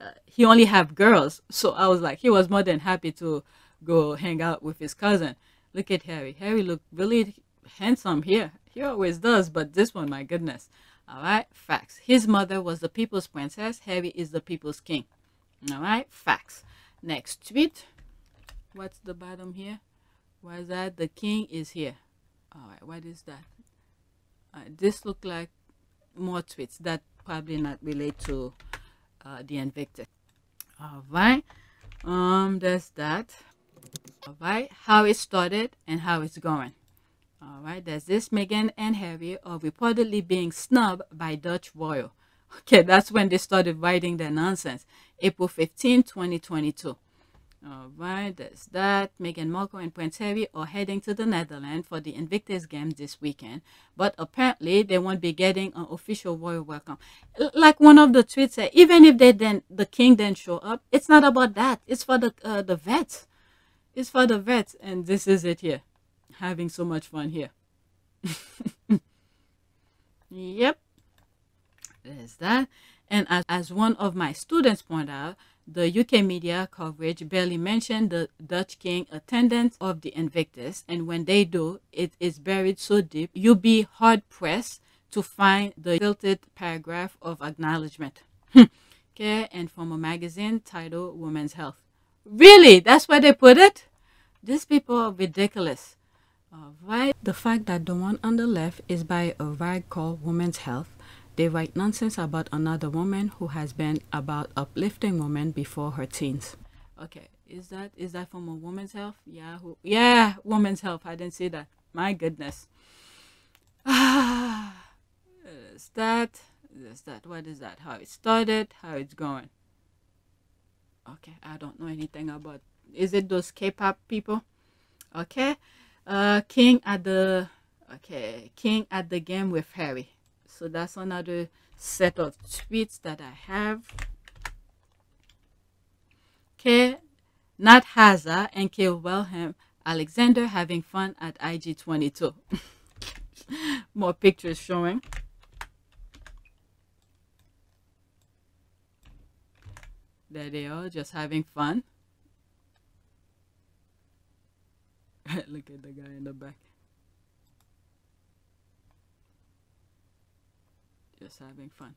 uh, he only have girls, so I was like, he was more than happy to go hang out with his cousin. Look at Harry. Harry looked really handsome here. He always does, but this one, my goodness. All right, facts. His mother was the people's princess. Harry is the people's king. All right, facts. Next tweet. What's the bottom here? Why is that? The king is here. All right, what is that? Uh, this look like more tweets that probably not relate to uh, the Invictus. All right, um, there's that. All right, how it started and how it's going. All right, there's this. Meghan and Harry are reportedly being snubbed by Dutch royal. Okay, that's when they started writing their nonsense. April 15, 2022. All right, there's that. Meghan Markle and Prince Harry are heading to the Netherlands for the Invictus Games this weekend, but apparently they won't be getting an official royal welcome. Like one of the tweets said, even if they then the king then show up, it's not about that. It's for the uh, the vets. It's for the vets, and this is it here. Having so much fun here. yep, there's that. And as, as one of my students pointed out, the UK media coverage barely mentioned the Dutch king attendance of the Invictus, and when they do, it is buried so deep, you'll be hard pressed to find the filtered paragraph of acknowledgement. Hmm. okay, and from a magazine titled Women's Health. Really? That's where they put it? These people are ridiculous. Uh, All right. The fact that the one on the left is by a rag called Women's Health. They write nonsense about another woman who has been about uplifting women before her teens. Okay, is that is that from a Women's Health? Yeah, yeah, Women's Health. I didn't see that. My goodness. Ah, is that is that what is that? How it started? How it's going? Okay, I don't know anything about. Is it those K-pop people? Okay, uh, King at the okay King at the game with Harry. So that's another set of tweets that I have. Okay, Nat Haza and K. Wilhelm Alexander having fun at IG22. More pictures showing. There they are, just having fun. Look at the guy in the back. Just having fun.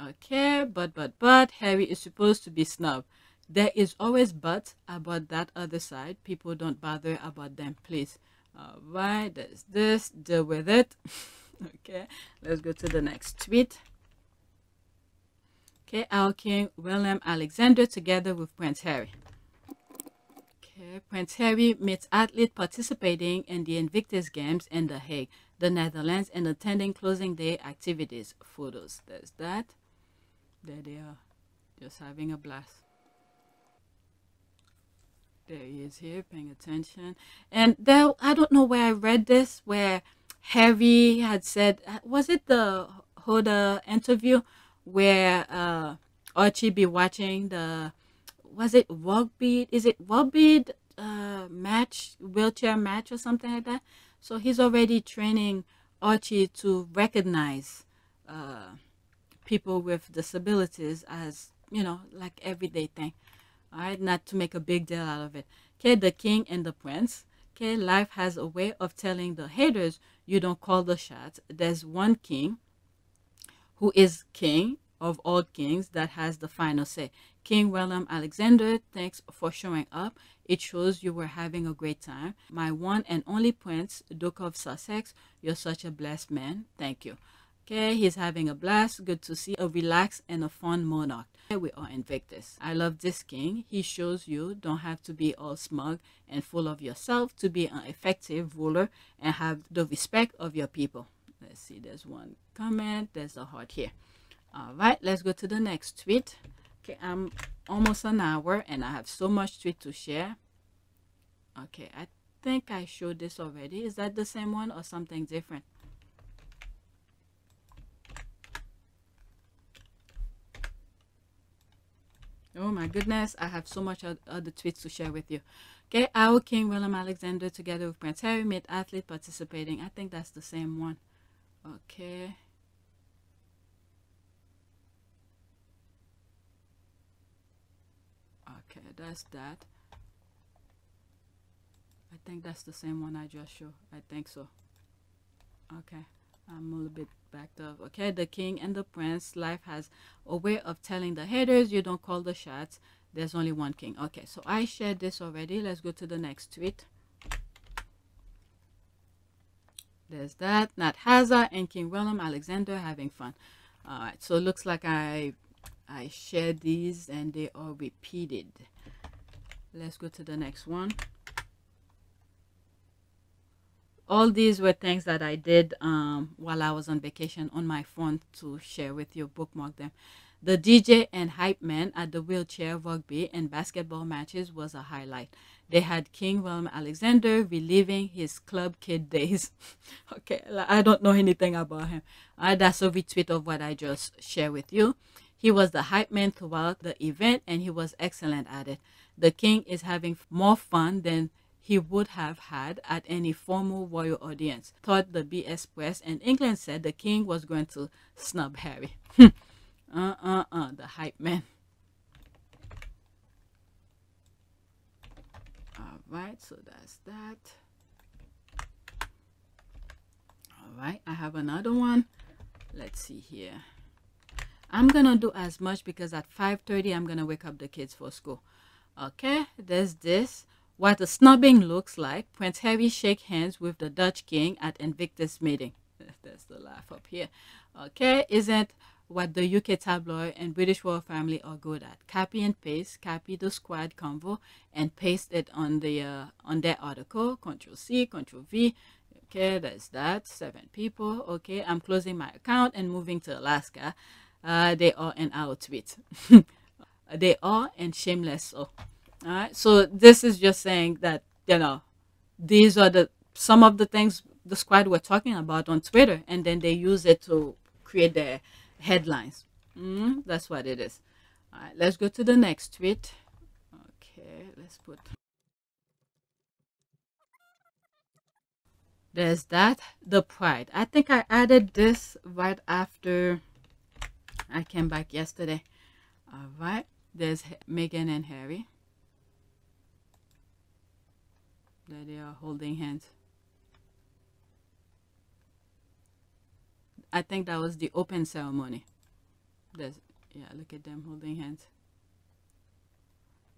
Okay, but, but, but, Harry is supposed to be snubbed. There is always but about that other side. People don't bother about them, please. Uh, Alright, there's this. Deal with it. okay, let's go to the next tweet. Okay, our King William Alexander together with Prince Harry. Okay, Prince Harry meets athlete participating in the Invictus Games in The Hague, the Netherlands, and attending closing day activities. Photos. There's that. There they are, just having a blast. There he is here, paying attention. And there, I don't know where I read this, where Harry had said, was it the Hoda interview where uh, Archie be watching the, was it rugby? Is it rugby uh, match, wheelchair match or something like that? So he's already training Archie to recognize uh, people with disabilities as, you know, like everyday thing. All right, not to make a big deal out of it. Okay, the king and the prince. Okay, life has a way of telling the haters you don't call the shots. There's one king who is king of all kings that has the final say. King William Alexander, thanks for showing up. It shows you were having a great time. My one and only prince, Duke of Sussex, you're such a blessed man. Thank you. Okay, he's having a blast. Good to see a relaxed and a fun monarch. We are Invictus. I love this king. He shows you don't have to be all smug and full of yourself to be an effective ruler and have the respect of your people. Let's see, there's one comment. There's a heart here. All right, let's go to the next tweet. Okay, I'm almost an hour and I have so much tweet to share. Okay, I think I showed this already. Is that the same one or something different? Oh my goodness, I have so much other tweets to share with you. Okay, our King William Alexander together with Prince Harry made athlete participating. I think that's the same one. Okay. Okay, that's that. I think that's the same one I just showed. I think so. Okay. I'm a little bit backed up. Okay, the king and the prince. Life has a way of telling the haters you don't call the shots. There's only one king. Okay, so I shared this already. Let's go to the next tweet. There's that. Nat Haza and King William Alexander having fun. All right, so it looks like I I shared these and they are repeated. Let's go to the next one all these were things that I did um, while I was on vacation on my phone to share with you, bookmark them. The DJ and hype man at the wheelchair rugby and basketball matches was a highlight. They had King William Alexander reliving his club kid days. okay, I don't know anything about him. Uh, that's a retweet of what I just shared with you. He was the hype man throughout the event and he was excellent at it. The king is having more fun than he would have had at any formal royal audience, thought the BS press, and England said the king was going to snub Harry. uh-uh-uh, the hype man. All right, so that's that. All right, I have another one. Let's see here. I'm to do as much because at 5.30, I'm to wake up the kids for school. Okay, there's this. what the snubbing looks like. Prince Harry shake hands with the Dutch king at Invictus meeting. There's the laugh up here. Okay, isn't what the UK tabloid and British royal family are good at. Copy and paste, copy the squad convo and paste it on the uh, on their article. Control C, Control V. Okay, that's that. Seven people. Okay, I'm closing my account and moving to Alaska. Uh, they are in our tweet. they are and shameless so. All right. So this is just saying that you know these are the some of the things the squad were talking about on Twitter, and then they use it to create their headlines. Mm, that's what it is. All right, let's go to the next tweet. Okay, let's put. There's that. The pride. I think I added this right after I came back yesterday. All right. There's Meghan and Harry. There they are holding hands. I think that was the open ceremony. There's, yeah, look at them holding hands.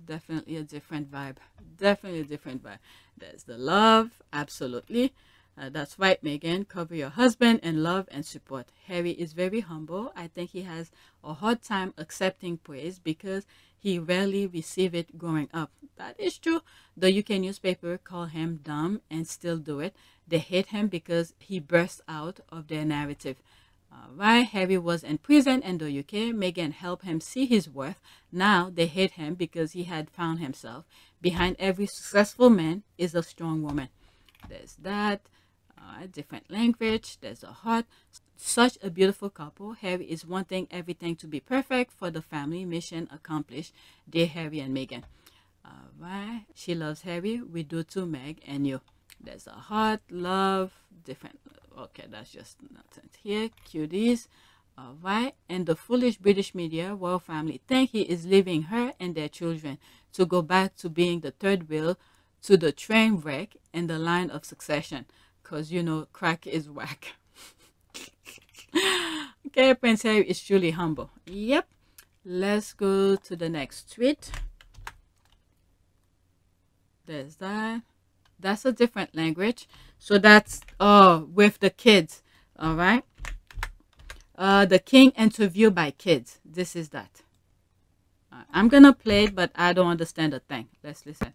Definitely a different vibe. Definitely a different vibe. There's the love, absolutely. Uh, that's right, Meghan. Cover your husband and love and support. Harry is very humble. I think he has a hard time accepting praise because he rarely received it growing up. That is true. The UK newspaper call him dumb and still do it. They hate him because he bursts out of their narrative. While Harry was in prison in the UK. Meghan helped him see his worth. Now they hate him because he had found himself. Behind every successful man is a strong woman. There's that. Uh, different language. There's a heart. Such a beautiful couple. Harry is wanting everything to be perfect for the family. Mission accomplished. Dear Harry and Meghan. All right. She loves Harry. We do too, Meg and you. There's a heart, love, different. Okay, that's just nothing here. Cuties. All right. And the foolish British media, royal family, think he is leaving her and their children to go back to being the third wheel to the train wreck in the line of succession. Because, you know, crack is whack. okay, Prince Harry is truly humble. Yep. Let's go to the next tweet. There's that. That's a different language. So that's uh with the kids. All right. Uh, the king interviewed by kids. This is that. Uh, I'm gonna play it, but I don't understand a thing. Let's listen.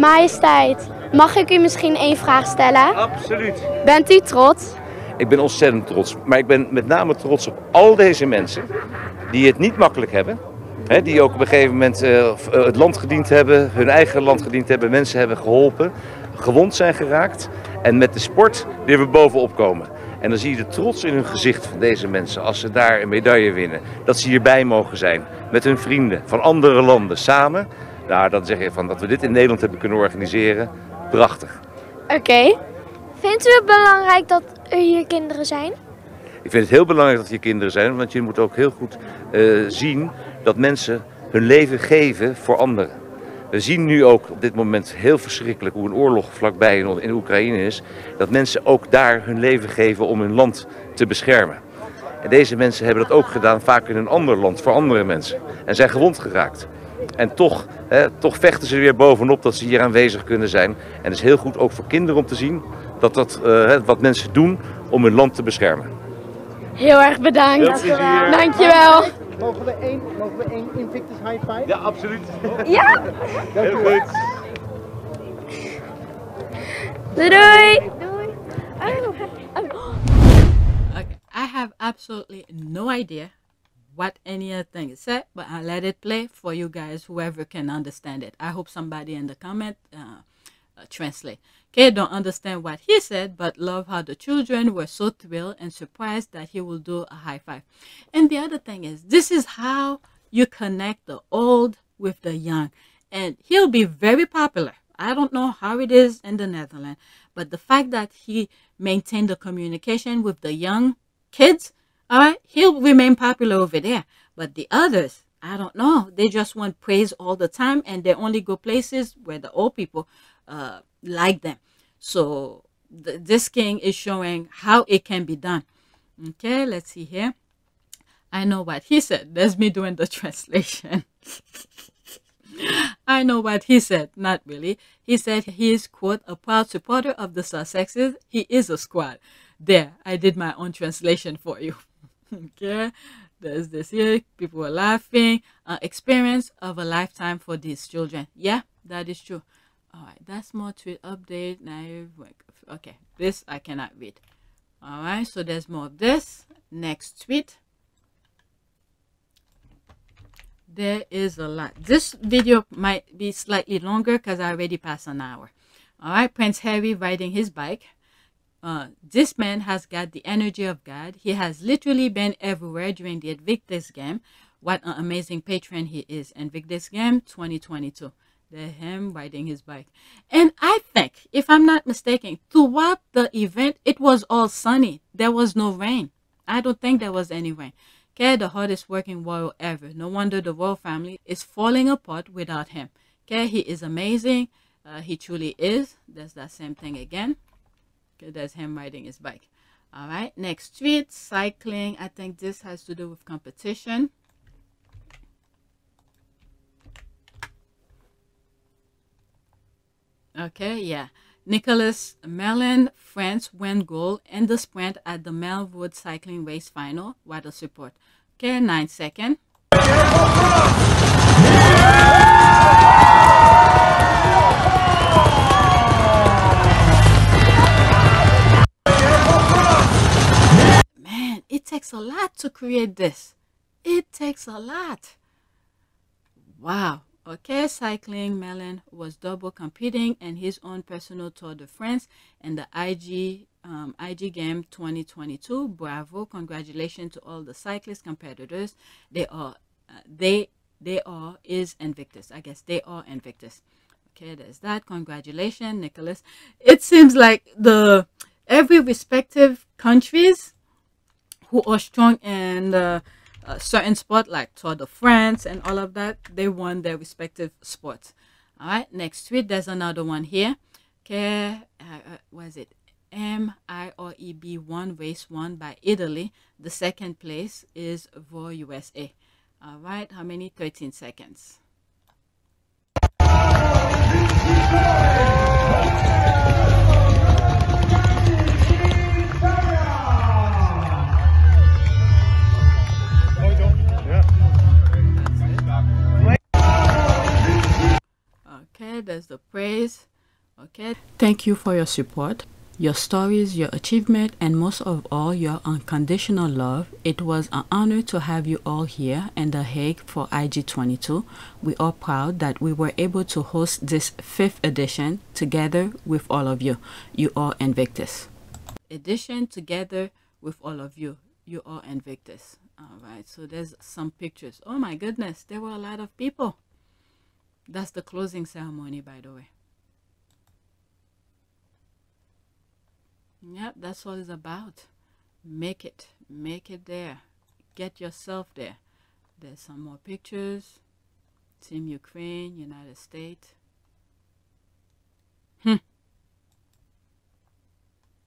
Majesteit, mag ik u misschien één vraag stellen? Absoluut. Bent u trots? Ik ben ontzettend trots. Maar ik ben met name trots op al deze mensen die het niet makkelijk hebben. Hè, die ook op een gegeven moment uh, het land gediend hebben, hun eigen land gediend hebben, mensen hebben geholpen, gewond zijn geraakt. En met de sport weer weer bovenop komen. En dan zie je de trots in hun gezicht van deze mensen als ze daar een medaille winnen. Dat ze hierbij mogen zijn met hun vrienden van andere landen samen. Nou, dan zeg je van dat we dit in Nederland hebben kunnen organiseren. Prachtig. Oké. Vindt u het belangrijk dat er hier kinderen zijn? Ik vind het heel belangrijk dat hier kinderen zijn, want je moet ook heel goed uh, zien dat mensen hun leven geven voor anderen. We zien nu ook op dit moment heel verschrikkelijk hoe een oorlog vlakbij in, in Oekraïne is. Dat mensen ook daar hun leven geven om hun land te beschermen. En deze mensen hebben dat ook gedaan, vaak in een ander land, voor andere mensen. En zijn gewond geraakt. En toch, hè, toch vechten ze weer bovenop dat ze hier aanwezig kunnen zijn. En het is heel goed ook voor kinderen om te zien dat dat uh, wat mensen doen om hun land te beschermen. Heel erg bedankt. Dankjewel. Mogen we één, mogen we één Invictus High Five? Ja, absoluut. Ja. Heel goed. Doei doei. Okay, I have absolutely no idea what any other thing is said, but I'll let it play for you guys, whoever can understand it. I hope somebody in the comment uh, uh, translate. Okay, don't understand what he said, but love how the children were so thrilled and surprised that he will do a high five. And the other thing is, this is how you connect the old with the young. And he'll be very popular. I don't know how it is in the Netherlands, but the fact that he maintained the communication with the young kids, all right, he'll remain popular over there. But the others, I don't know. They just want praise all the time, and they only go places where the old people uh, like them. So th this king is showing how it can be done. Okay, let's see here. I know what he said. That's me doing the translation. I know what he said. Not really. He said he is, quote, a proud supporter of the Sussexes. He is a squad. There, I did my own translation for you. okay. There's this here. People were laughing. Uh, experience of a lifetime for these children. Yeah, that is true. All right. That's more tweet update. Now, okay. This I cannot read. All right. So there's more of this. Next tweet there is a lot. This video might be slightly longer because I already passed an hour. All right, Prince Harry riding his bike. Uh, this man has got the energy of God. He has literally been everywhere during the Invictus game. What an amazing patron he is. Invictus game 2022. The him riding his bike. And I think, if I'm not mistaken, throughout the event, it was all sunny. There was no rain. I don't think there was any rain. Okay, the hardest working royal ever. No wonder the royal family is falling apart without him. Okay, he is amazing. Uh, he truly is. There's that same thing again. Okay, there's him riding his bike. All right, next tweet, cycling. I think this has to do with competition. Okay, yeah. Nicholas Mellon, France, went gold in the sprint at the Melwood Cycling Race Final. What a support. Okay, nine second. Takes a lot to create this. It takes a lot. Wow. Okay, cycling, Mellon was double competing in his own personal Tour de France and the IG um, IG Game 2022. Bravo! Congratulations to all the cyclist competitors. They are uh, they they are is Invictus. I guess they are Invictus. Okay, there's that. Congratulations, Nicholas. It seems like the every respective countries who are strong in the uh, certain sport like Tour de France and all of that, they won their respective sports. All right, next tweet, there's another one here. Okay, uh, uh, what is it? M I R E B 1 race won by Italy. The second place is for USA. All right, how many? 13 seconds. Okay, there's the praise. Okay, thank you for your support, your stories, your achievement, and most of all, your unconditional love. It was an honor to have you all here in The Hague for IG22. We are proud that we were able to host this fifth edition together with all of you. You are Invictus. Edition together with all of you. You are Invictus. All right, so there's some pictures. Oh my goodness, there were a lot of people. That's the closing ceremony, by the way. Yep, that's what it's about. Make it. Make it there. Get yourself there. There's some more pictures. Team Ukraine, United States. Hmm.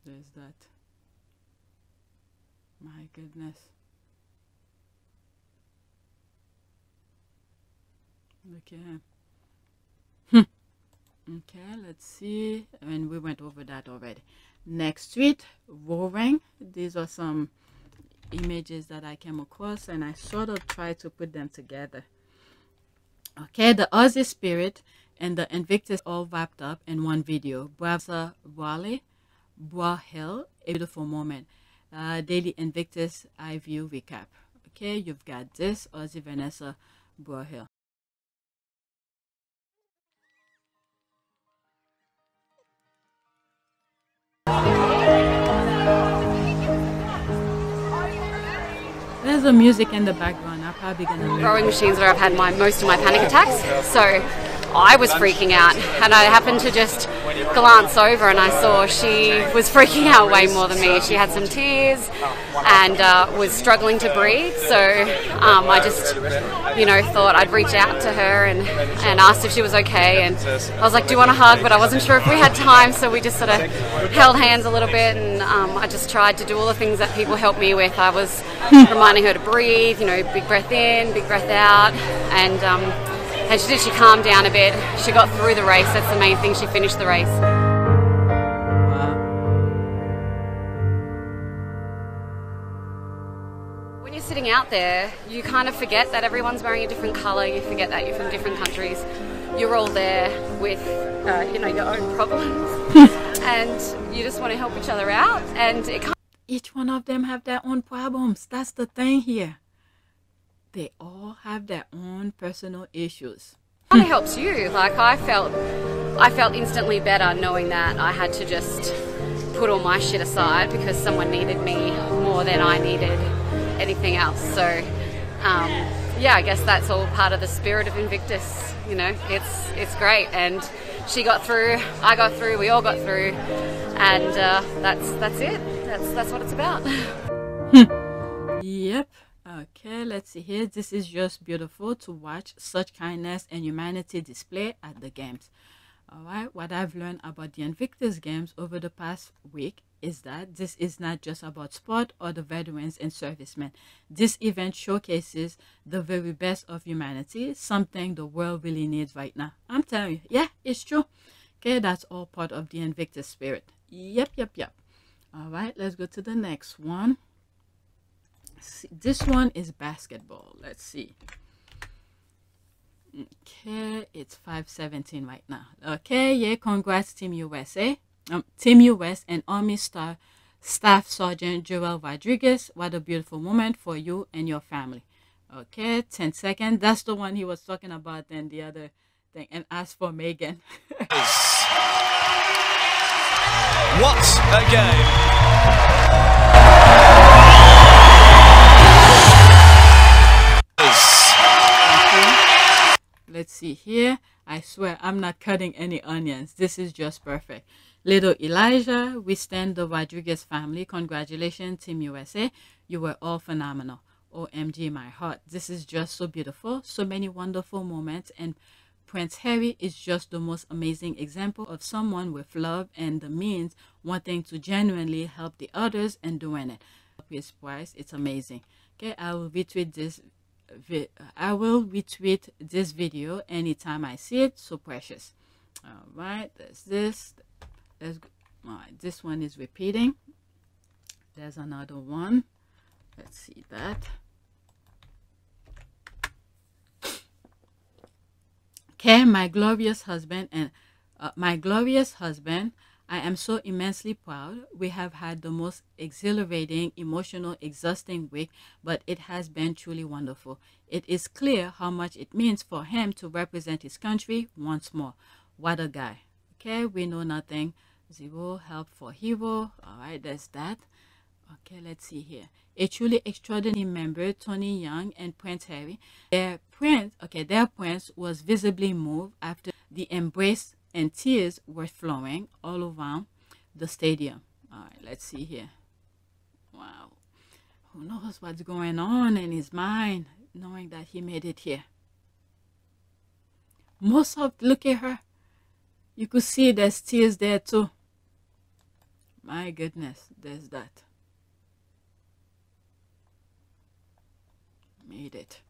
There's that. My goodness. Look at him. Okay, let's see. And we went over that already. Next tweet, roaring. These are some images that I came across and I sort of tried to put them together. Okay, the Aussie Spirit and the Invictus all wrapped up in one video. Bravza Wally, Bra Hill, a beautiful moment. Uh, Daily Invictus i View recap. Okay, you've got this, Aussie Vanessa Bra Hill. A music in the background. I'm probably gonna. Rowing machines where I've had my most of my panic attacks. So I was freaking out, and I happened to just glance over and I saw she was freaking out way more than me. She had some tears and uh, was struggling to breathe, so um, I just, you know, thought I'd reach out to her and, and asked if she was okay. And I was like, "Do you want a hug?" But I wasn't sure if we had time, so we just sort of held hands a little bit, and um, I just tried to do all the things that people help me with. I was reminding her to breathe, you know, big breath in, big breath out, and. Um, and she did, she calmed down a bit. She got through the race. That's the main thing. She finished the race. When you're sitting out there, you kind of forget that everyone's wearing a different colour. You forget that you're from different countries. You're all there with, uh, you know, your own problems, and you just want to help each other out. And it kind Each one of them have their own problems. That's the thing here. They all have their own personal issues. kind of helps you. Like I felt, I felt instantly better knowing that I had to just put all my shit aside because someone needed me more than I needed anything else. So, um, yeah, I guess that's all part of the spirit of Invictus. You know, it's it's great, and she got through, I got through, we all got through, and uh, that's that's it. That's that's what it's about. Yep. Okay, let's see here. This is just beautiful to watch such kindness and humanity display at the games. All right, what I've learned about the Invictus Games over the past week is that this is not just about sport or the veterans and servicemen. This event showcases the very best of humanity, something the world really needs right now. I'm telling you, yeah, it's true. Okay, that's all part of the Invictus spirit. Yep, yep, yep. All right, let's go to the next one. See, this one is basketball. Let's see. Okay, it's 517 right now. Okay, yeah, congrats Team USA. Um, Team US and Army Star Staff Sergeant Joel Rodriguez. What a beautiful moment for you and your family. Okay, 10 seconds. That's the one he was talking about then the other thing. And as for Meghan. What a game! Let's see here. I swear I'm not cutting any onions. This is just perfect. Little Elijah, we stand the Rodriguez family. Congratulations, Team USA. You were all phenomenal. OMG, my heart. This is just so beautiful. So many wonderful moments. And Prince Harry is just the most amazing example of someone with love and the means wanting to genuinely help the others and doing it. His price, it's amazing. Okay, I will retweet this I will retweet this video anytime I see it. So precious. All right, there's this. Let's. All right, this one is repeating. There's another one. Let's see that. Okay, my glorious husband and uh, my glorious husband. I am so immensely proud. We have had the most exhilarating, emotional, exhausting week, but it has been truly wonderful. It is clear how much it means for him to represent his country once more. What a guy. Okay, we know nothing. Zero help for hero. All right, there's that. Okay, let's see here. A truly extraordinary member, Tony Young and Prince Harry. Their prince, okay, their prince was visibly moved after the embrace and tears were flowing all around the stadium. All right, let's see here. Wow. Who knows what's going on in his mind knowing that he made it here? Most of, look at her. You could see there's tears there too. My goodness, there's that. Made it.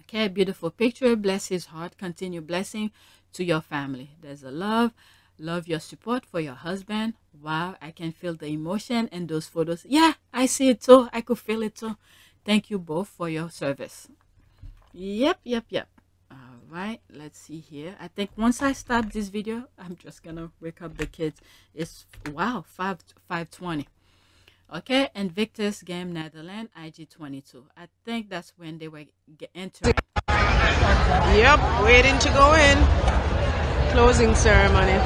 Okay, beautiful picture. Bless his heart. Continue blessing to your family. There's a love. Love your support for your husband. Wow, I can feel the emotion in those photos. Yeah, I see it too. I could feel it too. Thank you both for your service. Yep, yep, yep. All right, let's see here. I think once I stop this video, I'm just gonna wake up the kids. It's wow, five five twenty. Okay, Invictus Game Netherlands IG22. I think that's when they were entering. Yep, waiting to go in. Closing ceremony.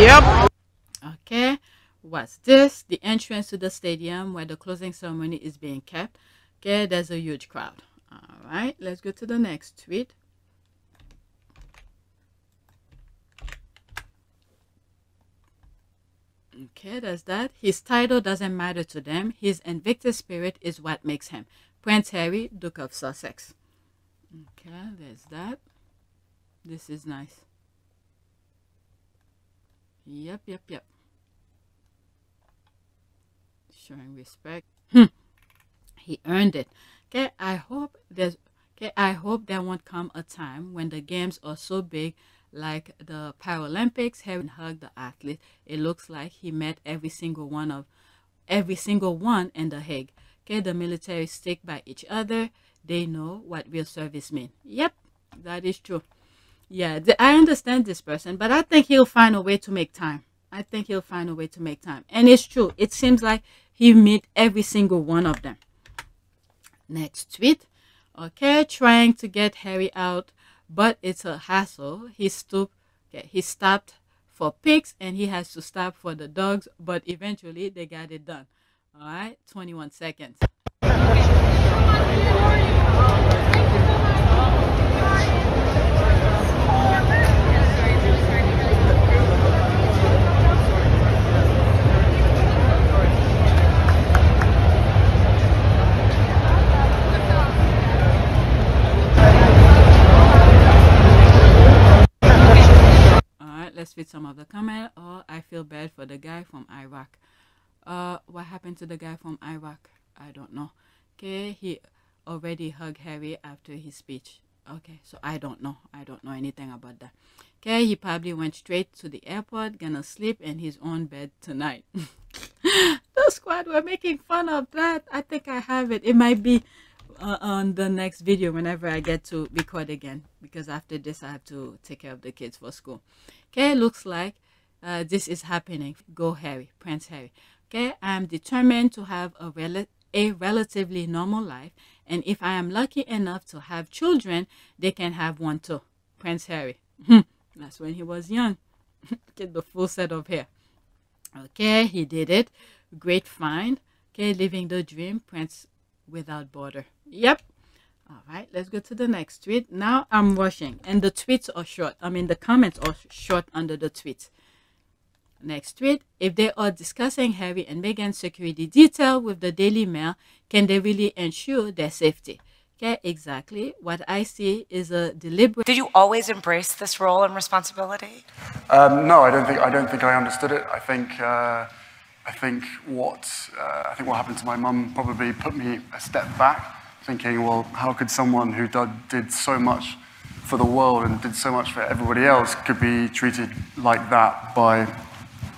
Yep. Okay, what's this? The entrance to the stadium where the closing ceremony is being kept. Okay, there's a huge crowd. All right, let's go to the next tweet. Okay, there's that. His title doesn't matter to them. His Invictus spirit is what makes him. Prince Harry, Duke of Sussex. Okay, there's that. This is nice. Yep, yep, yep. Showing respect. Hmm. He earned it. Okay, I hope there's okay, I hope there won't come a time when the games are so big like the Paralympics, having hugged the athlete. It looks like he met every single one of every single one in the Hague. Okay, the military stick by each other. They know what real service means. Yep, that is true. Yeah, I understand this person, but I think he'll find a way to make time. I think he'll find a way to make time. And it's true. It seems like he meet every single one of them. Next tweet. Okay, trying to get Harry out, but it's a hassle. He stopped. Okay, he stopped for pigs and he has to stop for the dogs, but eventually they got it done. All right, 21 seconds. Let's read some of the camel, Oh, I feel bad for the guy from Iraq. Uh, what happened to the guy from Iraq? I don't know. Okay, he already hugged Harry after his speech. Okay, so I don't know. I don't know anything about that. Okay, he probably went straight to the airport, gonna sleep in his own bed tonight. the squad were making fun of that. I think I have it. It might be uh, on the next video whenever I get to record again because after this I have to take care of the kids for school. Okay, looks like uh, this is happening. Go Harry, Prince Harry. Okay, I am determined to have a, rel- a relatively normal life and if I am lucky enough to have children, they can have one too. Prince Harry. That's when he was young. Get the full set of hair. Okay, he did it. Great find. Okay, living the dream. Prince without border. Yep. All right, let's go to the next tweet. Now I'm rushing, and the tweets are short. I mean, the comments are short under the tweets. Next tweet. If they are discussing Harry and Meghan's security detail with the Daily Mail, can they really ensure their safety? Okay, exactly. What I see is a deliberate. Did you always embrace this role and responsibility? Um, no, I don't think I don't think I understood it. I think uh, I think what uh, I think what happened to my mum probably put me a step back, thinking, well, how could someone who did, so much for the world and did so much for everybody else could be treated like that by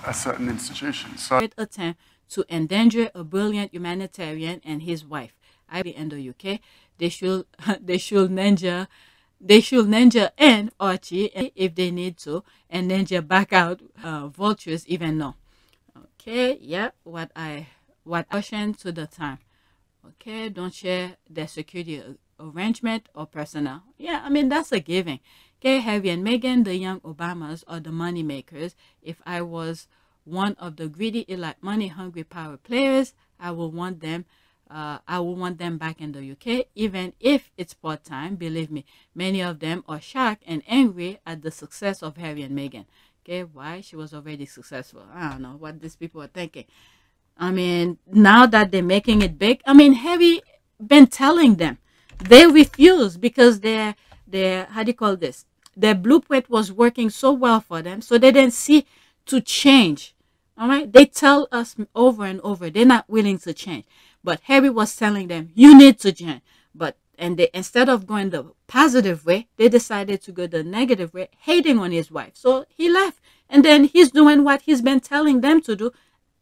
a certain institution? So attempt to endanger a brilliant humanitarian and his wife. I in the UK, they should they should ninja they should ninja and Archie if they need to, and ninja back out uh, vultures even now. Okay, yeah, what I what caution to the time. Okay, don't share their security arrangement or personnel. Yeah, I mean that's a giving. Okay, Harry and Meghan, the young Obamas are the money makers. If I was one of the greedy, elite, money-hungry power players, I will want them. Uh, I will want them back in the UK, even if it's part time. Believe me, many of them are shocked and angry at the success of Harry and Meghan. Okay, why? She was already successful. I don't know what these people are thinking. I mean, now that they're making it big, I mean, Harry been telling them they refuse because their their how do you call this? Their blueprint was working so well for them, so they didn't see to change. All right, they tell us over and over they're not willing to change. But Harry was telling them, you need to change. But and they instead of going the positive way, they decided to go the negative way, hating on his wife. So he left. And then he's doing what he's been telling them to do.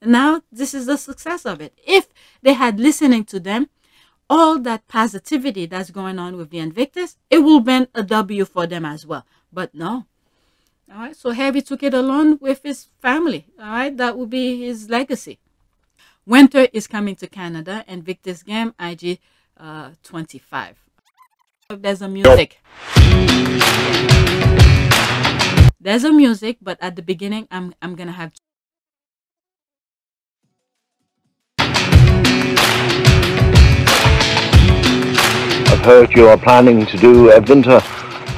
Now this is the success of it. If they had listening to them, all that positivity that's going on with the Invictus, it will been a W for them as well. But no. All right. So Harry took it along with his family. All right. That will be his legacy. Winter is coming to Canada, Invictus Game IG uh, 25. There's a music. There's a music, but at the beginning, I'm I'm gonna have. Heard you're planning to do a winter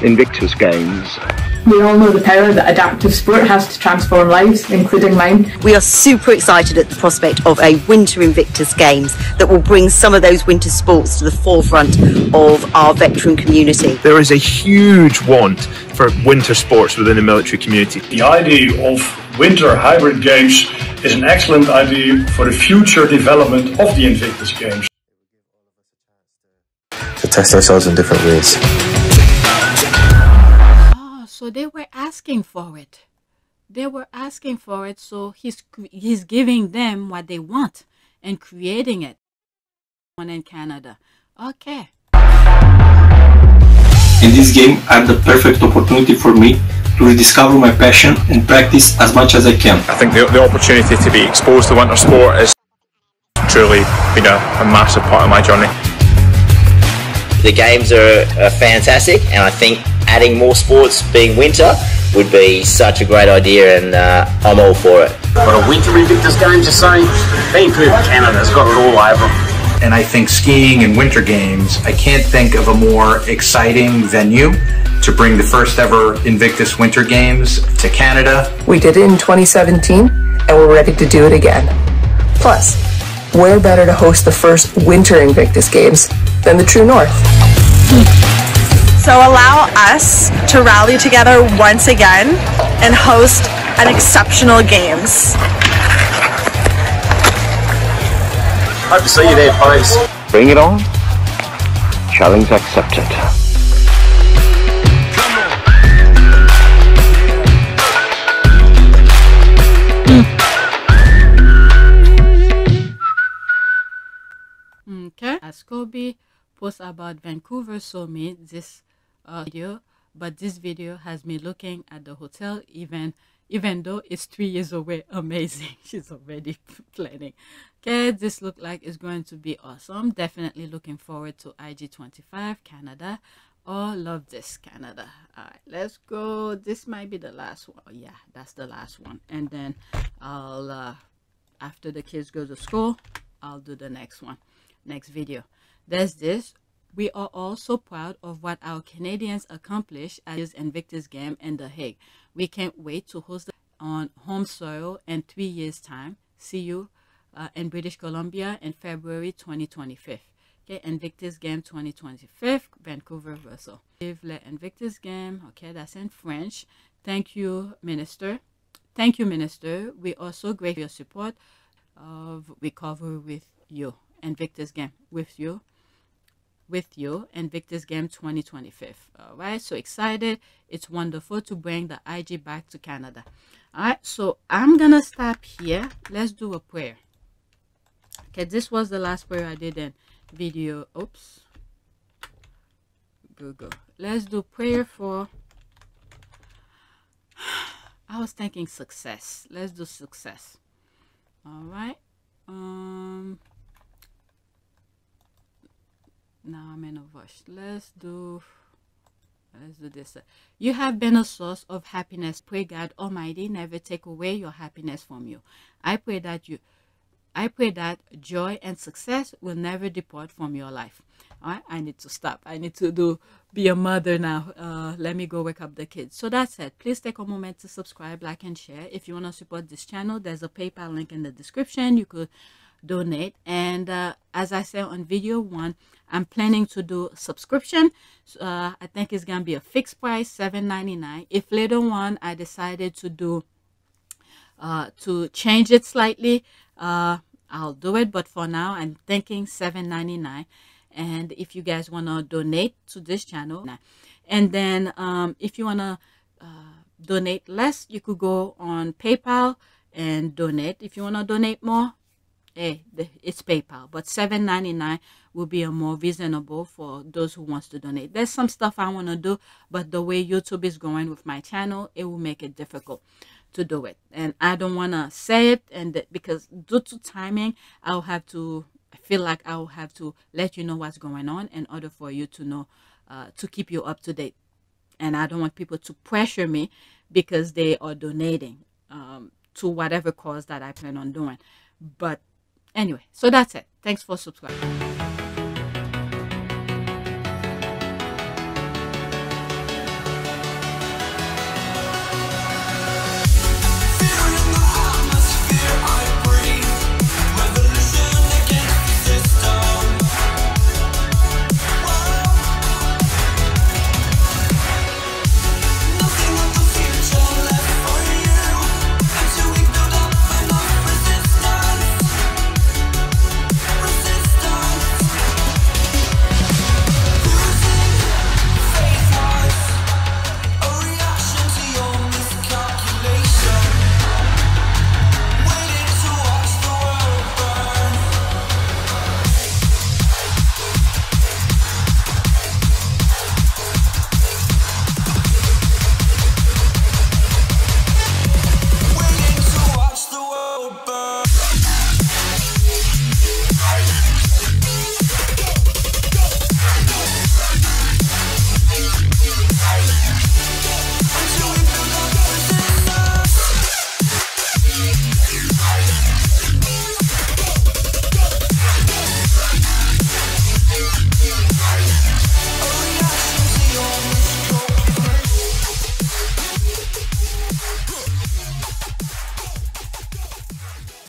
Invictus Games. We all know the power that adaptive sport has to transform lives, including mine. We are super excited at the prospect of a Winter Invictus Games that will bring some of those winter sports to the forefront of our veteran community. There is a huge want for winter sports within the military community. The idea of winter hybrid games is an excellent idea for the future development of the Invictus Games. To test ourselves in different ways. Oh, so they were asking for it. They were asking for it, so he's he's giving them what they want and creating it. One in Canada. Okay. In this game, I have the perfect opportunity for me to rediscover my passion and practice as much as I can. I think the, the opportunity to be exposed to winter sport has truly been a, a massive part of my journey. The games are, are fantastic, and I think adding more sports being winter would be such a great idea, and uh, I'm all for it. But a winter Invictus Games, you say? Vancouver, Canada's got it all over 'em. And I think skiing and winter games, I can't think of a more exciting venue to bring the first ever Invictus Winter Games to Canada. We did it in 2017 and we're ready to do it again. Plus, where better to host the first Winter Invictus Games than the True North? So allow us to rally together once again and host an exceptional games. Hope to see you there, boys. Bring it on. Challenge accepted. Kobe posts about Vancouver so me this uh, video, but this video has me looking at the hotel even even though it's three years away. Amazing. She's already planning. Okay, this look like it's going to be awesome. Definitely looking forward to IG25 Canada. Oh, love this Canada. All right, let's go. This might be the last one. Oh, yeah, that's the last one. And then I'll uh, after the kids go to school, I'll do the next one, next video. There's this. We are also proud of what our Canadians accomplished at this Invictus game in The Hague. We can't wait to host on home soil in three years' time. See you uh, in British Columbia in February 2025. Okay, Invictus Game 2025, Vancouver, Whistler. Le Invictus Game. Okay, that's in French. Thank you, Minister. Thank you, Minister. We are so grateful for your support of Recover with you. Invictus Game with you with you Invictus Game 2025. All right, so excited. It's wonderful to bring the IG back to Canada. All right, so I'm gonna stop here. Let's do a prayer. Okay, this was the last prayer I did in video. Oops. Google. Let's do prayer for. I was thinking success. Let's do success. All right. Um now I'm in a rush. Let's do let's do this. You have been a source of happiness. Pray God Almighty never take away your happiness from you. I pray that you I pray that joy and success will never depart from your life. All right, I need to stop. I need to do be a mother now. Uh, let me go wake up the kids. So that's it. Please take a moment to subscribe, like, and share. If you want to support this channel, there's a PayPal link in the description. You could donate. And uh, as i said on video one i'm planning to do subscription. Uh, i think it's gonna be a fixed price 7.99 if later on i decided to do uh, to change it slightly uh, i'll do it. But for now i'm thinking 7.99 and if you guys want to donate to this channel and then um, if you want to uh, donate less you could go on paypal and donate. If you want to donate more hey, it's PayPal, but seven ninety nine will be a more reasonable for those who wants to donate. There's some stuff I want to do, but the way YouTube is going with my channel, it will make it difficult to do it. And I don't want to say it, and because due to timing, I'll have to I feel like I'll have to let you know what's going on in order for you to know uh, to keep you up to date. And I don't want people to pressure me because they are donating um, to whatever cause that I plan on doing. But Anyway, so that's it. Thanks for subscribing.